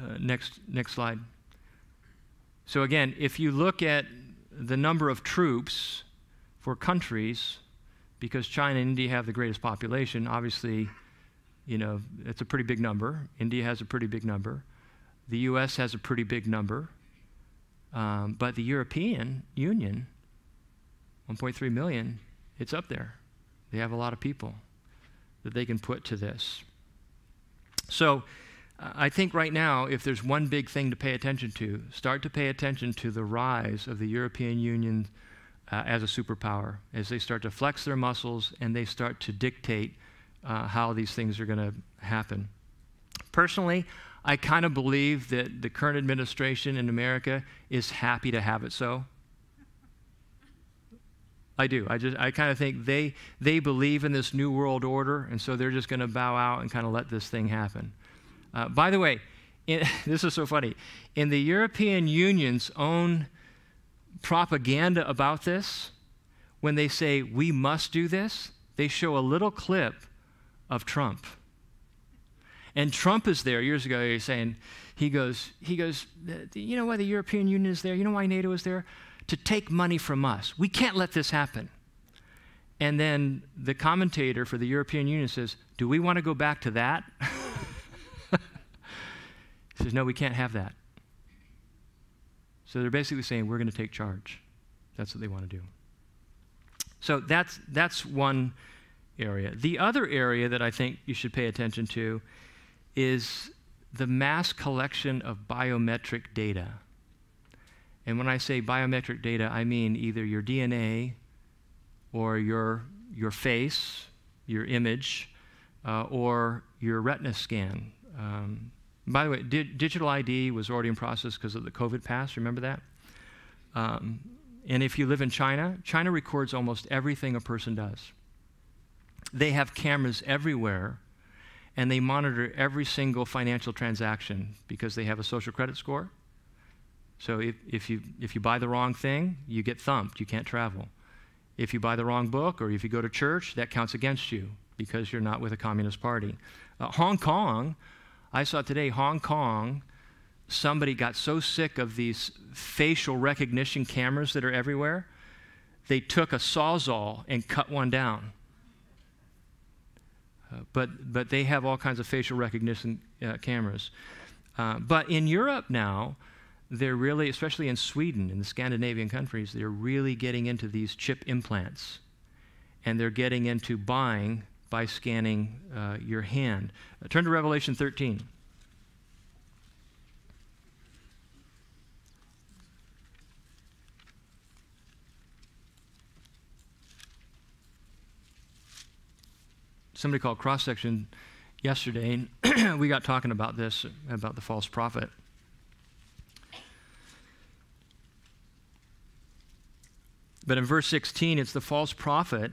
uh, next, next slide. So again, if you look at the number of troops for countries, because China and India have the greatest population, obviously, you know, it's a pretty big number. India has a pretty big number. The U.S. has a pretty big number. Um, but the European Union, 1.3 million, it's up there. They have a lot of people that they can put to this. So, I think right now, if there's one big thing to pay attention to, start to pay attention to the rise of the European Union uh, as a superpower, as they start to flex their muscles and they start to dictate uh, how these things are going to happen. Personally, I kind of believe that the current administration in America is happy to have it so. I do. I just I kind of think they they believe in this new world order, and so they're just going to bow out and kind of let this thing happen. Uh, by the way, in, this is so funny. In the European Union's own propaganda about this, when they say we must do this, they show a little clip of Trump. And Trump is there years ago. He's saying, he goes, he goes, you know why the European Union is there? You know why NATO is there? To take money from us. We can't let this happen. And then the commentator for the European Union says, Do we want to go back to that? says, No, we can't have that. So they're basically saying, We're going to take charge. That's what they want to do. So that's, that's one area. The other area that I think you should pay attention to is the mass collection of biometric data. And when I say biometric data, I mean either your DNA or your, your face, your image, uh, or your retina scan. Um, by the way, di- digital ID was already in process because of the COVID pass. Remember that? Um, and if you live in China, China records almost everything a person does. They have cameras everywhere and they monitor every single financial transaction because they have a social credit score. So if, if, you, if you buy the wrong thing, you get thumped, you can't travel. If you buy the wrong book or if you go to church, that counts against you because you're not with a communist party. Uh, Hong Kong, I saw today, Hong Kong, somebody got so sick of these facial recognition cameras that are everywhere, they took a sawzall and cut one down. Uh, but, but they have all kinds of facial recognition uh, cameras. Uh, but in Europe now, they're really, especially in Sweden, in the Scandinavian countries, they're really getting into these chip implants. And they're getting into buying by scanning uh, your hand. Uh, turn to Revelation 13. Somebody called cross section yesterday, and we got talking about this, about the false prophet. But in verse 16, it's the false prophet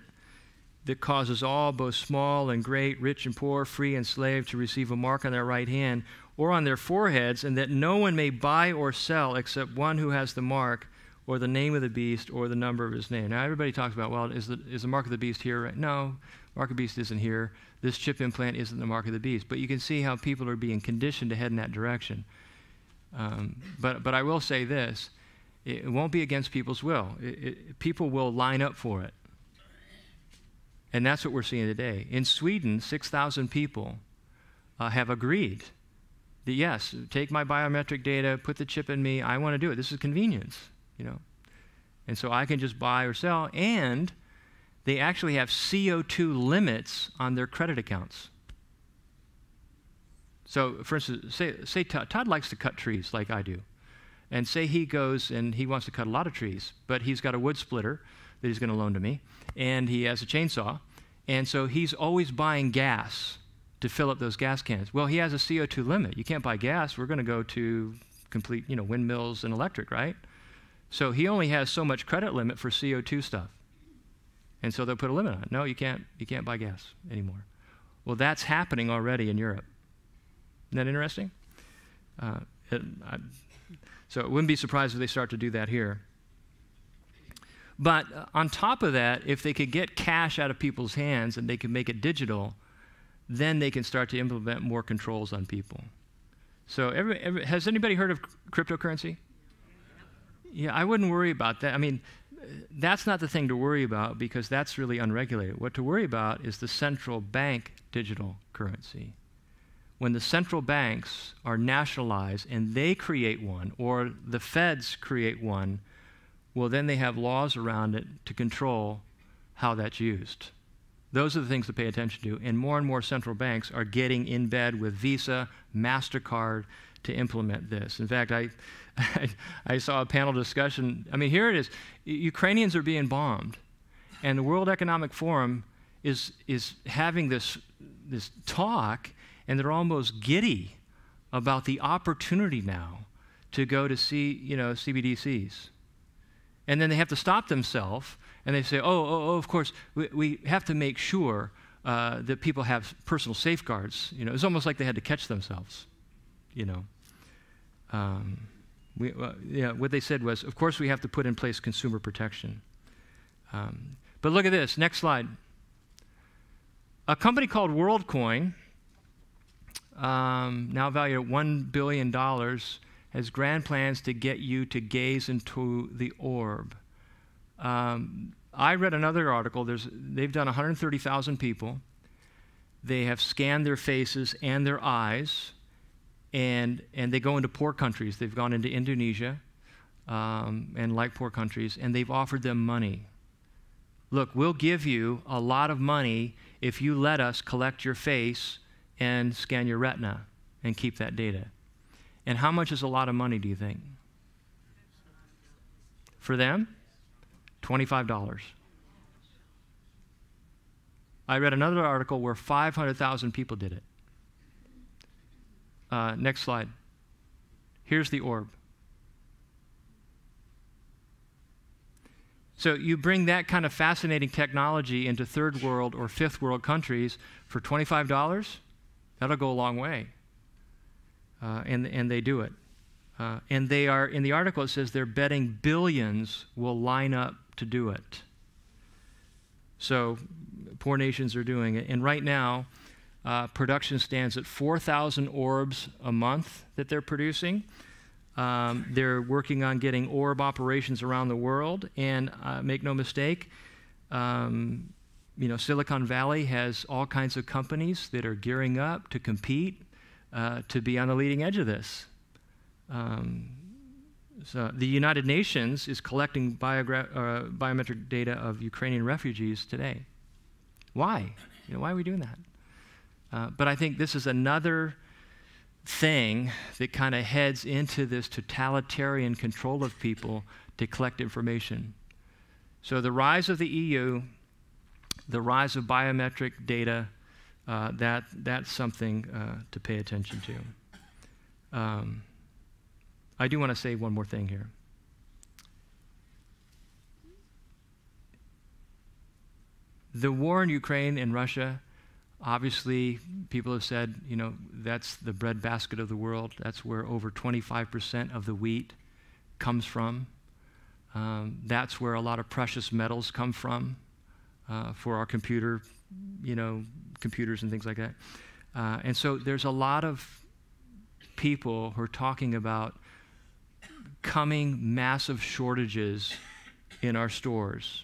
that causes all, both small and great, rich and poor, free and slave, to receive a mark on their right hand or on their foreheads, and that no one may buy or sell except one who has the mark or the name of the beast or the number of his name. Now, everybody talks about, well, is the, is the mark of the beast here? Right? No, mark of the beast isn't here. This chip implant isn't the mark of the beast. But you can see how people are being conditioned to head in that direction. Um, but, but I will say this it won't be against people's will. It, it, people will line up for it. And that's what we're seeing today. In Sweden, 6,000 people uh, have agreed that yes, take my biometric data, put the chip in me, I want to do it. This is convenience, you know. And so I can just buy or sell. And they actually have CO2 limits on their credit accounts. So, for instance, say, say Todd, Todd likes to cut trees like I do. And say he goes and he wants to cut a lot of trees, but he's got a wood splitter that he's going to loan to me, and he has a chainsaw, and so he's always buying gas to fill up those gas cans. Well, he has a CO2 limit. You can't buy gas. We're going to go to complete, you know, windmills and electric, right? So he only has so much credit limit for CO2 stuff. And so they'll put a limit on it. No, you can't, you can't buy gas anymore. Well, that's happening already in Europe. Isn't that interesting? Uh, it, I, so it wouldn't be surprised if they start to do that here. But uh, on top of that, if they could get cash out of people's hands and they can make it digital, then they can start to implement more controls on people. So, every, every, has anybody heard of cryptocurrency? Yeah, I wouldn't worry about that. I mean, that's not the thing to worry about because that's really unregulated. What to worry about is the central bank digital currency when the central banks are nationalized and they create one, or the feds create one, well, then they have laws around it to control how that's used. Those are the things to pay attention to. And more and more central banks are getting in bed with Visa, MasterCard to implement this. In fact, I, I, I saw a panel discussion. I mean, here it is Ukrainians are being bombed, and the World Economic Forum is, is having this, this talk and they're almost giddy about the opportunity now to go to see, you know, CBDCs. And then they have to stop themselves and they say, oh, oh, oh of course, we, we have to make sure uh, that people have personal safeguards. You know, it's almost like they had to catch themselves, you know. Um, we, uh, yeah, what they said was, of course, we have to put in place consumer protection. Um, but look at this. Next slide. A company called WorldCoin um, now valued at $1 billion, has grand plans to get you to gaze into the orb. Um, I read another article. There's, they've done 130,000 people. They have scanned their faces and their eyes, and, and they go into poor countries. They've gone into Indonesia um, and like poor countries, and they've offered them money. Look, we'll give you a lot of money if you let us collect your face and scan your retina and keep that data. And how much is a lot of money, do you think? For them? $25. I read another article where 500,000 people did it. Uh, next slide. Here's the orb. So you bring that kind of fascinating technology into third world or fifth world countries for $25? That'll go a long way. Uh, and, and they do it. Uh, and they are, in the article, it says they're betting billions will line up to do it. So poor nations are doing it. And right now, uh, production stands at 4,000 orbs a month that they're producing. Um, they're working on getting orb operations around the world. And uh, make no mistake, um, you know, Silicon Valley has all kinds of companies that are gearing up to compete uh, to be on the leading edge of this. Um, so the United Nations is collecting biogra- uh, biometric data of Ukrainian refugees today. Why? You know, why are we doing that? Uh, but I think this is another thing that kind of heads into this totalitarian control of people to collect information. So the rise of the EU, the rise of biometric data, uh, that, that's something uh, to pay attention to. Um, I do want to say one more thing here. The war in Ukraine and Russia, obviously, people have said, you know, that's the breadbasket of the world. That's where over 25% of the wheat comes from. Um, that's where a lot of precious metals come from uh, for our computer, you know, computers and things like that. Uh, and so there's a lot of people who are talking about coming massive shortages in our stores,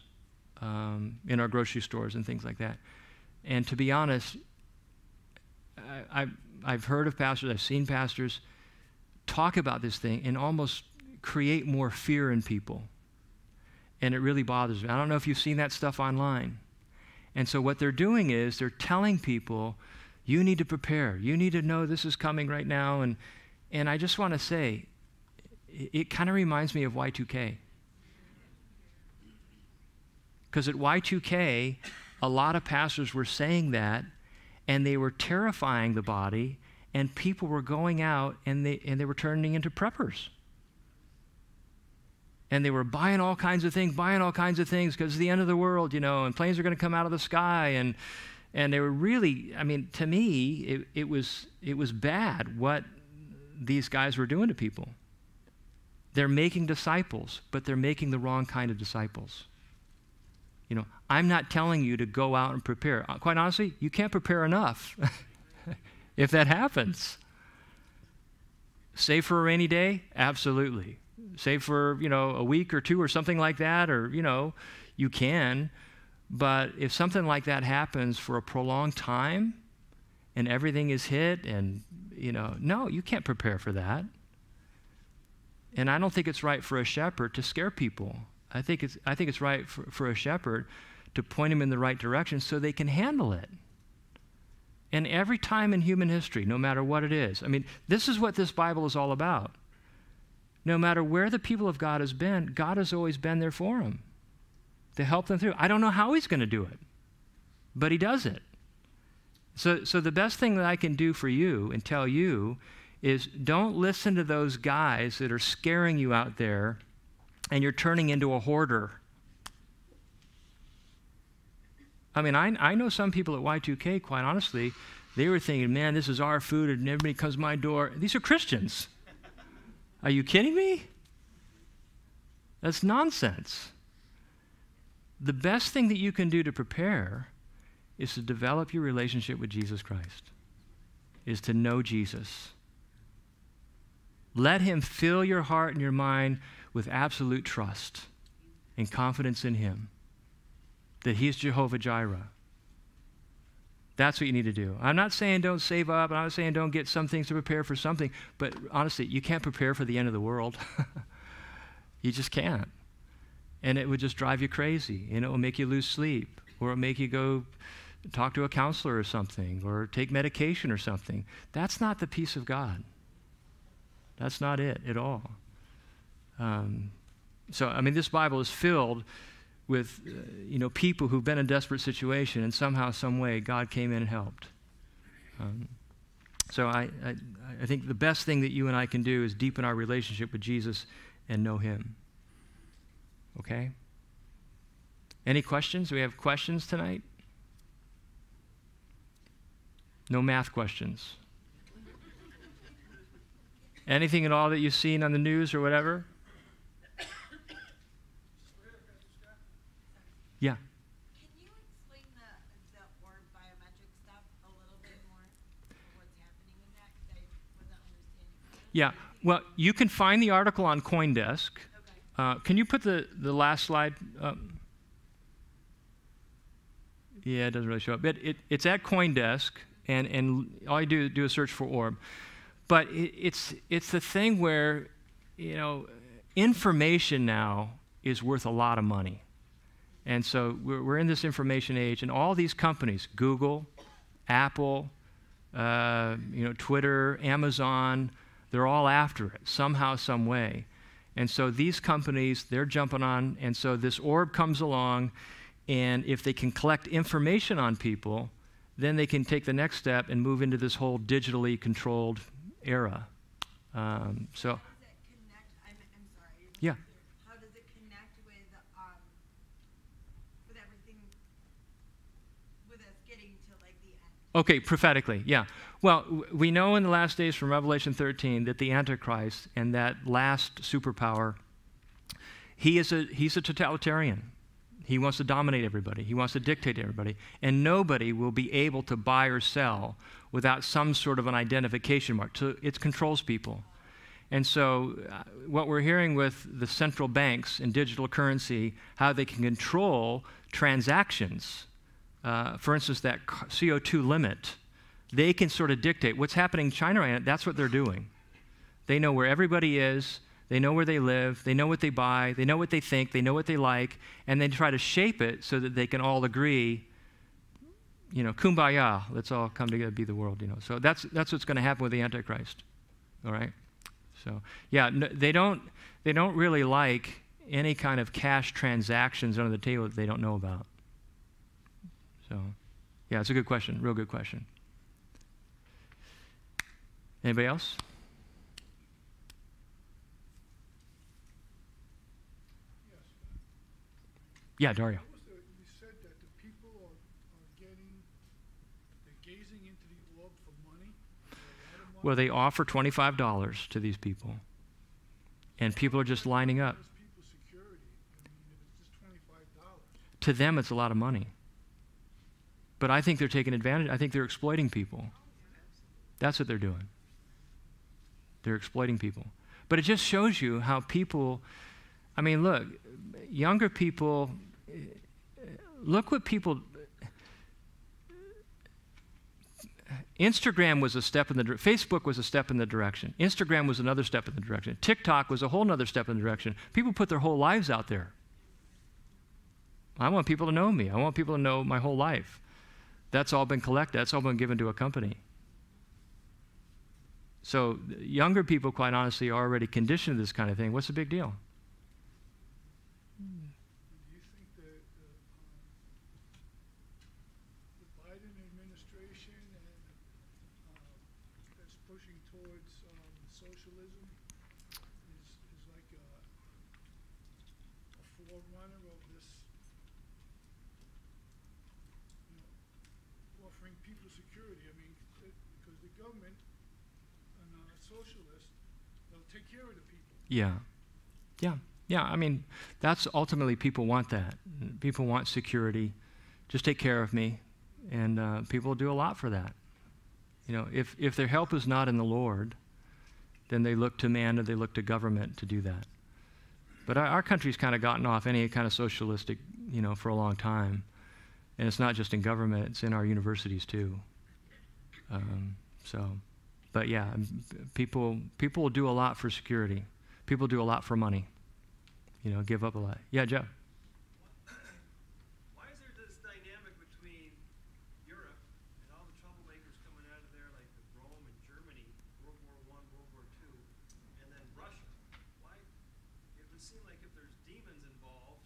um, in our grocery stores, and things like that. And to be honest, I, I've, I've heard of pastors, I've seen pastors talk about this thing and almost create more fear in people. And it really bothers me. I don't know if you've seen that stuff online. And so what they're doing is they're telling people, you need to prepare. You need to know this is coming right now. And, and I just want to say, it, it kind of reminds me of Y2K. Because at Y2K, a lot of pastors were saying that, and they were terrifying the body, and people were going out and they, and they were turning into preppers. And they were buying all kinds of things, buying all kinds of things because it's the end of the world, you know, and planes are going to come out of the sky. And, and they were really, I mean, to me, it, it, was, it was bad what these guys were doing to people. They're making disciples, but they're making the wrong kind of disciples. You know, I'm not telling you to go out and prepare. Uh, quite honestly, you can't prepare enough if that happens. Save for a rainy day? Absolutely. Save for, you know, a week or two or something like that, or, you know, you can. But if something like that happens for a prolonged time and everything is hit and, you know, no, you can't prepare for that. And I don't think it's right for a shepherd to scare people. I think it's, I think it's right for, for a shepherd to point them in the right direction so they can handle it. And every time in human history, no matter what it is, I mean, this is what this Bible is all about. No matter where the people of God has been, God has always been there for them to help them through. I don't know how He's going to do it, but He does it. So, so the best thing that I can do for you and tell you is don't listen to those guys that are scaring you out there and you're turning into a hoarder. I mean, I, I know some people at Y2K, quite honestly, they were thinking, man, this is our food and everybody comes to my door. These are Christians. Are you kidding me? That's nonsense. The best thing that you can do to prepare is to develop your relationship with Jesus Christ, is to know Jesus. Let Him fill your heart and your mind with absolute trust and confidence in Him that He is Jehovah Jireh. That's what you need to do. I'm not saying don't save up. I'm not saying don't get some things to prepare for something. But honestly, you can't prepare for the end of the world. you just can't. And it would just drive you crazy. And it will make you lose sleep. Or it'll make you go talk to a counselor or something. Or take medication or something. That's not the peace of God. That's not it at all. Um, so, I mean, this Bible is filled with, uh, you know, people who've been in desperate situation, and somehow, some way, God came in and helped. Um, so, I, I, I think the best thing that you and I can do is deepen our relationship with Jesus and know Him. Okay? Any questions? Do we have questions tonight? No math questions. Anything at all that you've seen on the news or whatever? Yeah. Can you explain the, the orb biometric stuff a little bit more? What's happening in that? Because I wasn't understanding. Yeah. Well, you can find the article on CoinDesk. Okay. Uh, can you put the, the last slide up? Yeah, it doesn't really show up. But it, it's at CoinDesk, and, and all you do do a search for orb. But it, it's, it's the thing where, you know, information now is worth a lot of money. And so we're, we're in this information age, and all these companies, Google, Apple, uh, you know, Twitter, Amazon, they're all after it somehow, some way. And so these companies, they're jumping on, and so this orb comes along, and if they can collect information on people, then they can take the next step and move into this whole digitally controlled era. Um, so. Yeah. Okay, prophetically, yeah. Well, we know in the last days from Revelation 13 that the Antichrist and that last superpower, he is a, he's a totalitarian. He wants to dominate everybody. He wants to dictate everybody. And nobody will be able to buy or sell without some sort of an identification mark. So it controls people. And so, uh, what we're hearing with the central banks and digital currency, how they can control transactions uh, for instance, that CO2 limit, they can sort of dictate what's happening in China right now. That's what they're doing. They know where everybody is, they know where they live, they know what they buy, they know what they think, they know what they like, and they try to shape it so that they can all agree. You know, kumbaya, let's all come together, be the world. You know, so that's that's what's going to happen with the Antichrist. All right. So yeah, no, they don't they don't really like any kind of cash transactions under the table that they don't know about. So, yeah, it's a good question. Real good question. Anybody else? Yeah, Dario. you said that the people are, are getting, they're gazing into the orb for money. money. Well, they offer $25 to these people, and people are just lining up. I mean, to them, it's a lot of money. But I think they're taking advantage. I think they're exploiting people. That's what they're doing. They're exploiting people. But it just shows you how people, I mean, look, younger people, look what people, Instagram was a step in the Facebook was a step in the direction. Instagram was another step in the direction. TikTok was a whole other step in the direction. People put their whole lives out there. I want people to know me. I want people to know my whole life. That's all been collected, that's all been given to a company. So, younger people, quite honestly, are already conditioned to this kind of thing. What's the big deal? Yeah. Yeah. Yeah. I mean, that's ultimately people want that. People want security. Just take care of me. And uh, people do a lot for that. You know, if, if their help is not in the Lord, then they look to man or they look to government to do that. But our, our country's kind of gotten off any kind of socialistic, you know, for a long time. And it's not just in government, it's in our universities too. Um, so, but yeah, people, people will do a lot for security. People do a lot for money. You know, give up a lot. Yeah, Joe. Why is there this dynamic between Europe and all the troublemakers coming out of there, like Rome and Germany, World War One, World War Two, and then Russia? Why? It would seem like if there's demons involved,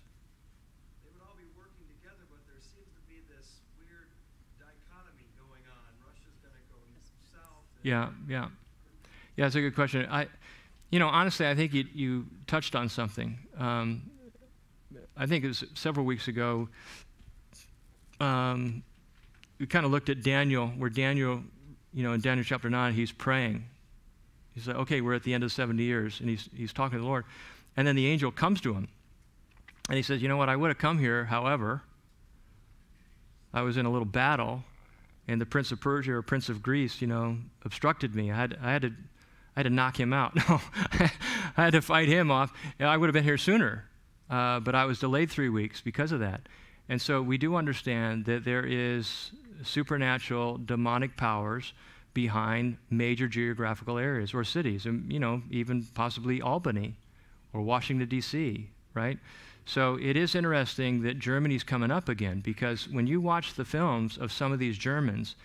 they would all be working together, but there seems to be this weird dichotomy going on. Russia's going to go south. Yeah, yeah. Yeah, that's a good question. I, you know, honestly, I think you, you touched on something. Um, I think it was several weeks ago. Um, we kind of looked at Daniel, where Daniel, you know, in Daniel chapter 9, he's praying. He's like, okay, we're at the end of 70 years, and he's, he's talking to the Lord. And then the angel comes to him, and he says, you know what, I would have come here, however, I was in a little battle, and the prince of Persia or prince of Greece, you know, obstructed me. I had, I had to I had to knock him out. No, I had to fight him off. I would have been here sooner, uh, but I was delayed three weeks because of that. And so we do understand that there is supernatural demonic powers behind major geographical areas or cities, and you know, even possibly Albany or Washington D.C. Right? So it is interesting that Germany's coming up again because when you watch the films of some of these Germans,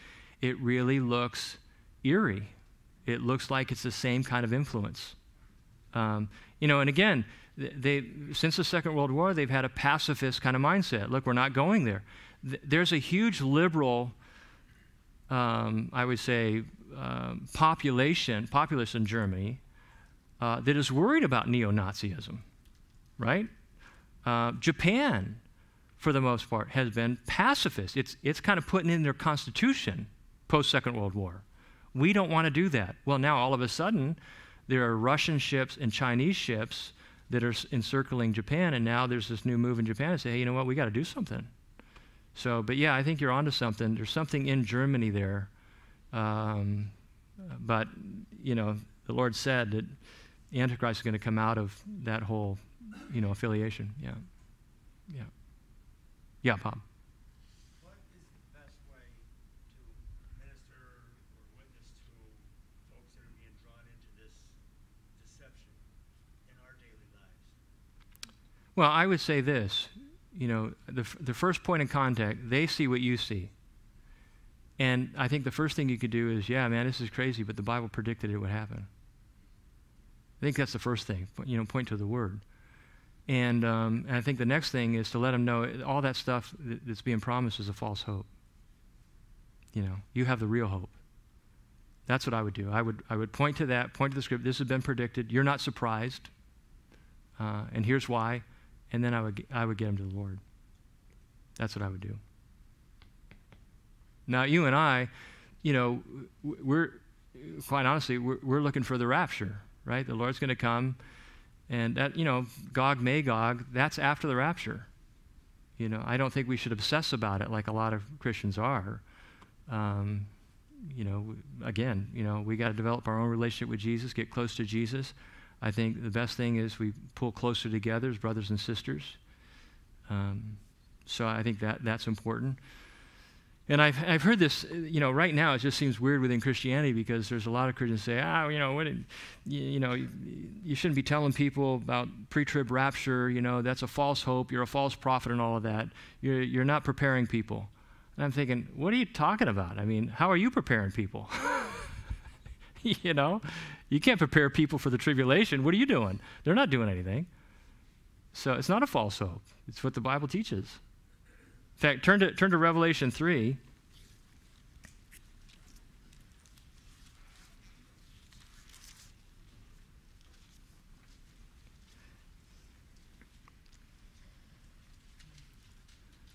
it really looks eerie. It looks like it's the same kind of influence. Um, you know, and again, they, since the Second World War, they've had a pacifist kind of mindset. Look, we're not going there. There's a huge liberal, um, I would say, um, population, populace in Germany uh, that is worried about neo Nazism, right? Uh, Japan, for the most part, has been pacifist. It's, it's kind of putting in their constitution post Second World War. We don't want to do that. Well, now all of a sudden, there are Russian ships and Chinese ships that are encircling Japan, and now there's this new move in Japan to say, hey, you know what, we got to do something. So, but yeah, I think you're onto something. There's something in Germany there. Um, but, you know, the Lord said that the Antichrist is going to come out of that whole, you know, affiliation. Yeah. Yeah. Yeah, Bob. What is the best way to minister or witness to folks that are being drawn into this deception in our daily lives? Well, I would say this. You know, the, the first point of contact, they see what you see. And I think the first thing you could do is, yeah, man, this is crazy, but the Bible predicted it would happen. I think that's the first thing. You know, point to the Word. And, um, and I think the next thing is to let them know all that stuff that's being promised is a false hope. You know, you have the real hope. That's what I would do. I would, I would point to that, point to the script. This has been predicted. You're not surprised. Uh, and here's why. And then I would, I would get them to the Lord. That's what I would do. Now, you and I, you know, we're, quite honestly, we're, we're looking for the rapture, right? The Lord's going to come. And that, you know, Gog Magog, that's after the rapture. You know, I don't think we should obsess about it like a lot of Christians are. Um, you know, again, you know, we got to develop our own relationship with Jesus, get close to Jesus. I think the best thing is we pull closer together as brothers and sisters. Um, so I think that that's important. And I've, I've heard this, you know, right now it just seems weird within Christianity because there's a lot of Christians say, ah, you know, what, you, you know, you, you shouldn't be telling people about pre-trib rapture. You know, that's a false hope. You're a false prophet and all of that. You're, you're not preparing people. And I'm thinking, what are you talking about? I mean, how are you preparing people? you know, you can't prepare people for the tribulation. What are you doing? They're not doing anything. So it's not a false hope. It's what the Bible teaches. In fact, turn to, turn to Revelation 3.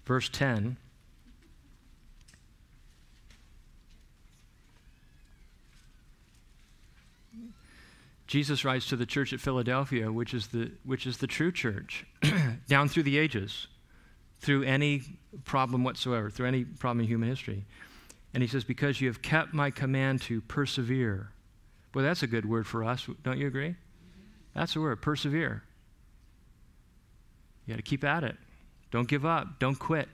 Verse 10. Jesus writes to the church at Philadelphia, which is the, which is the true church, down through the ages through any problem whatsoever, through any problem in human history. And he says, Because you have kept my command to persevere. Well, that's a good word for us, don't you agree? That's the word, persevere. You got to keep at it. Don't give up. Don't quit.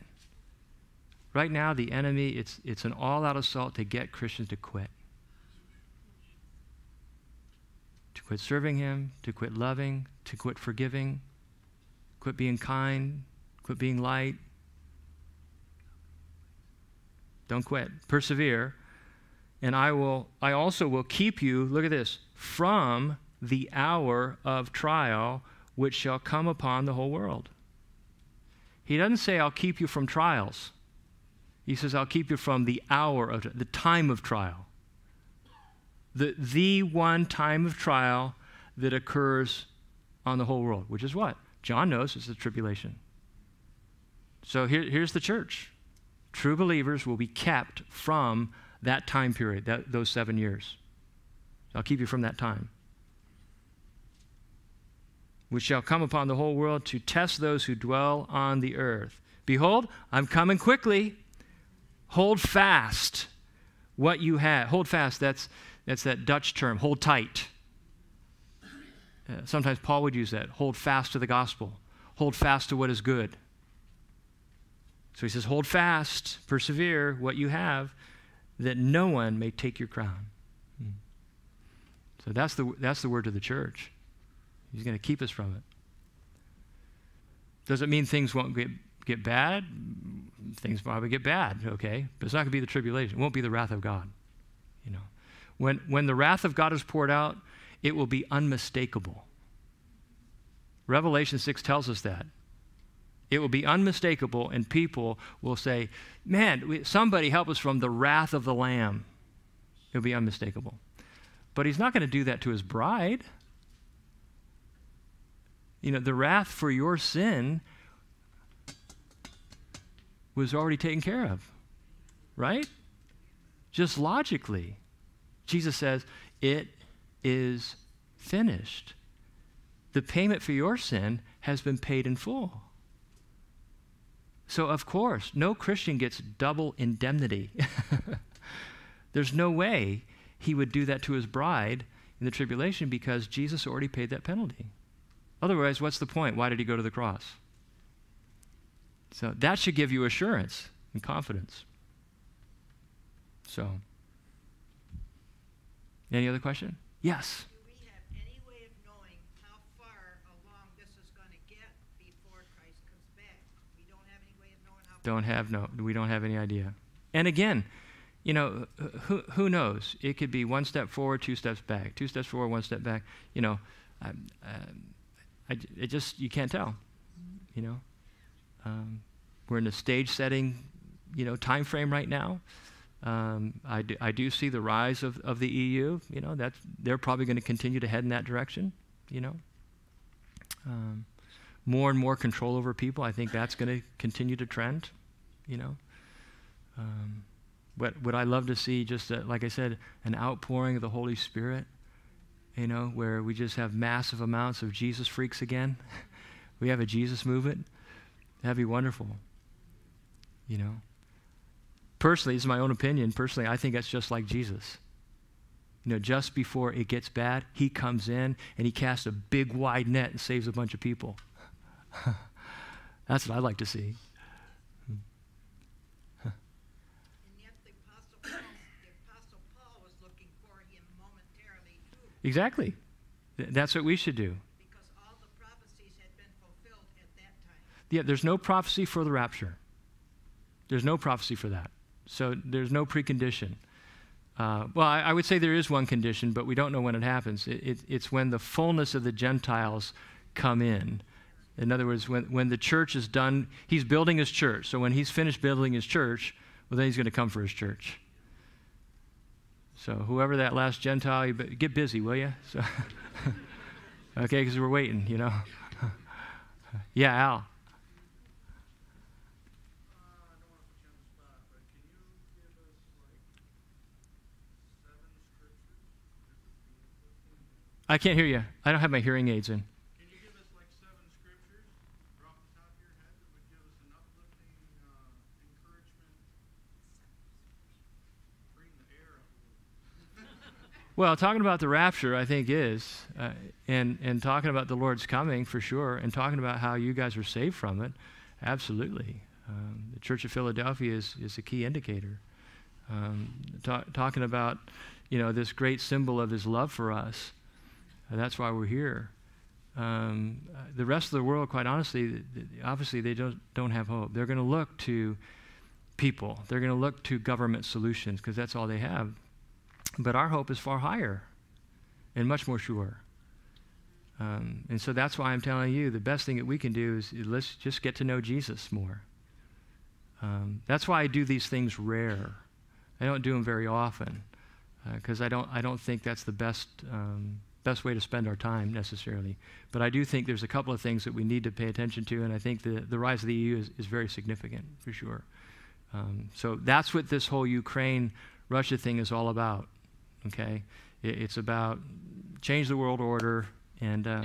Right now, the enemy, it's, it's an all out assault to get Christians to quit. To quit serving him, to quit loving, to quit forgiving, quit being kind, Quit being light. Don't quit. Persevere. And I will I also will keep you, look at this, from the hour of trial which shall come upon the whole world. He doesn't say I'll keep you from trials. He says I'll keep you from the hour of the time of trial. The the one time of trial that occurs on the whole world, which is what? John knows it's the tribulation. So here, here's the church. True believers will be kept from that time period, that, those seven years. I'll keep you from that time. Which shall come upon the whole world to test those who dwell on the earth. Behold, I'm coming quickly. Hold fast what you have. Hold fast. That's That's that Dutch term, hold tight. Uh, sometimes Paul would use that hold fast to the gospel, hold fast to what is good. So he says, hold fast, persevere what you have, that no one may take your crown. Hmm. So that's the, that's the word to the church. He's going to keep us from it. Does it mean things won't get, get bad? Things probably get bad, okay? But it's not going to be the tribulation. It won't be the wrath of God. You know, when, when the wrath of God is poured out, it will be unmistakable. Revelation 6 tells us that. It will be unmistakable, and people will say, Man, somebody help us from the wrath of the Lamb. It'll be unmistakable. But he's not going to do that to his bride. You know, the wrath for your sin was already taken care of, right? Just logically. Jesus says, It is finished. The payment for your sin has been paid in full. So, of course, no Christian gets double indemnity. There's no way he would do that to his bride in the tribulation because Jesus already paid that penalty. Otherwise, what's the point? Why did he go to the cross? So, that should give you assurance and confidence. So, any other question? Yes. Don't have no. We don't have any idea. And again, you know, who who knows? It could be one step forward, two steps back, two steps forward, one step back. You know, I, I, it just you can't tell. You know, um, we're in a stage setting, you know, time frame right now. Um, I, do, I do see the rise of, of the EU. You know, that's, they're probably going to continue to head in that direction. You know, um, more and more control over people. I think that's going to continue to trend, you know. Um, but would I love to see just, a, like I said, an outpouring of the Holy Spirit, you know, where we just have massive amounts of Jesus freaks again? we have a Jesus movement. That'd be wonderful, you know. Personally, is my own opinion. Personally, I think that's just like Jesus. You know, just before it gets bad, he comes in and he casts a big wide net and saves a bunch of people. That's what I'd like to see. Exactly. That's what we should do. Because all the prophecies had been fulfilled at that time. Yeah, there's no prophecy for the rapture. There's no prophecy for that. So there's no precondition. Uh, well, I, I, would say there is one condition, but we don't know when it happens. It, it, it's when the fullness of the Gentiles come in in other words, when, when the church is done, he's building his church. So when he's finished building his church, well, then he's going to come for his church. So whoever that last Gentile, get busy, will you? So okay, because we're waiting, you know. yeah, Al. I can't hear you. I don't have my hearing aids in. Well, talking about the rapture, I think is, uh, and and talking about the Lord's coming for sure, and talking about how you guys are saved from it, absolutely. Um, the Church of Philadelphia is is a key indicator. Um, talking about, you know, this great symbol of His love for us. Uh, that's why we're here. Um, the rest of the world, quite honestly, obviously they don't don't have hope. They're going to look to people. They're going to look to government solutions because that's all they have but our hope is far higher and much more sure. Um, and so that's why I'm telling you the best thing that we can do is let's just get to know Jesus more. Um, that's why I do these things rare. I don't do them very often because uh, I don't I don't think that's the best um, best way to spend our time necessarily. But I do think there's a couple of things that we need to pay attention to, and I think the the rise of the EU is, is very significant for sure. Um, so that's what this whole Ukraine Russia thing is all about okay? It, it's about change the world order, and, uh,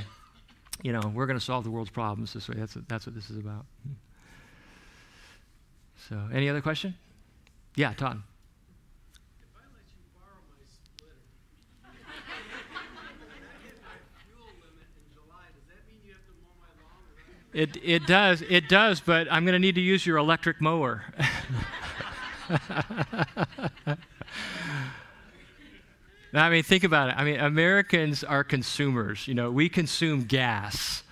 you know, we're going to solve the world's problems this way. That's, that's what this is about. So, any other question? Yeah, Todd. If I let you borrow my splitter, It, it does, it does, but I'm going to need to use your electric mower. I mean, think about it. I mean, Americans are consumers. You know, we consume gas.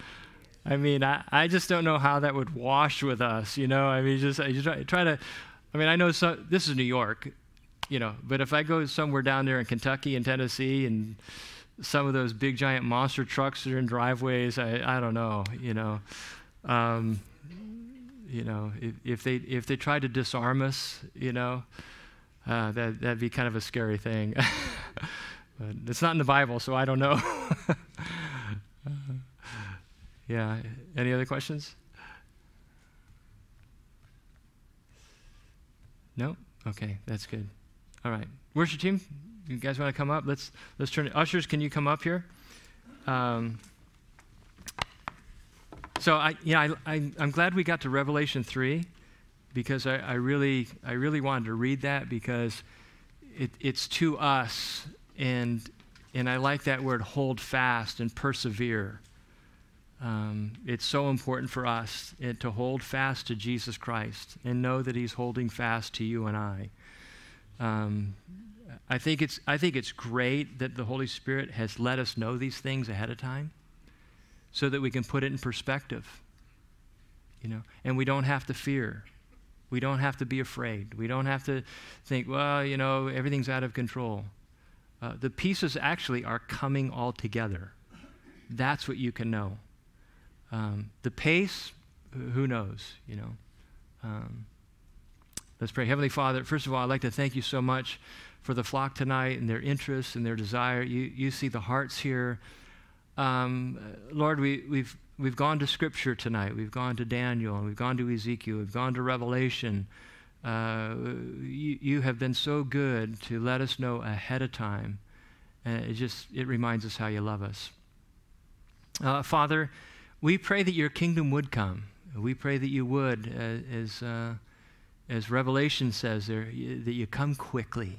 I mean, I, I just don't know how that would wash with us. You know, I mean, just, I just try, try to. I mean, I know so, this is New York, you know, but if I go somewhere down there in Kentucky and Tennessee and some of those big giant monster trucks that are in driveways, I, I don't know, you know. Um, you know, if, if, they if they tried to disarm us, you know, uh, that that'd be kind of a scary thing. but it's not in the Bible, so I don't know. yeah. Any other questions? No. Okay, that's good. All right, worship team, you guys want to come up? Let's let's turn. Ushers, can you come up here? Um, so I, yeah, I, I, am glad we got to Revelation three, because I, I really, I really wanted to read that because it, it's to us, and and I like that word, hold fast and persevere. Um, it's so important for us it, to hold fast to Jesus Christ and know that He's holding fast to you and I. Um, I think it's I think it's great that the Holy Spirit has let us know these things ahead of time so that we can put it in perspective. You know, and we don't have to fear. We don't have to be afraid. We don't have to think, well, you know, everything's out of control. Uh, the pieces actually are coming all together. That's what you can know. Um, the pace, who knows, you know. Um, let's pray. Heavenly Father, first of all, I'd like to thank you so much for the flock tonight and their interest and their desire. You, you see the hearts here. Um, Lord, we, we've, we've gone to Scripture tonight. We've gone to Daniel, and we've gone to Ezekiel, we've gone to Revelation. Uh, you, you have been so good to let us know ahead of time. And it just it reminds us how you love us. Uh, Father, we pray that your kingdom would come. We pray that you would, uh, as, uh, as Revelation says there, that you come quickly.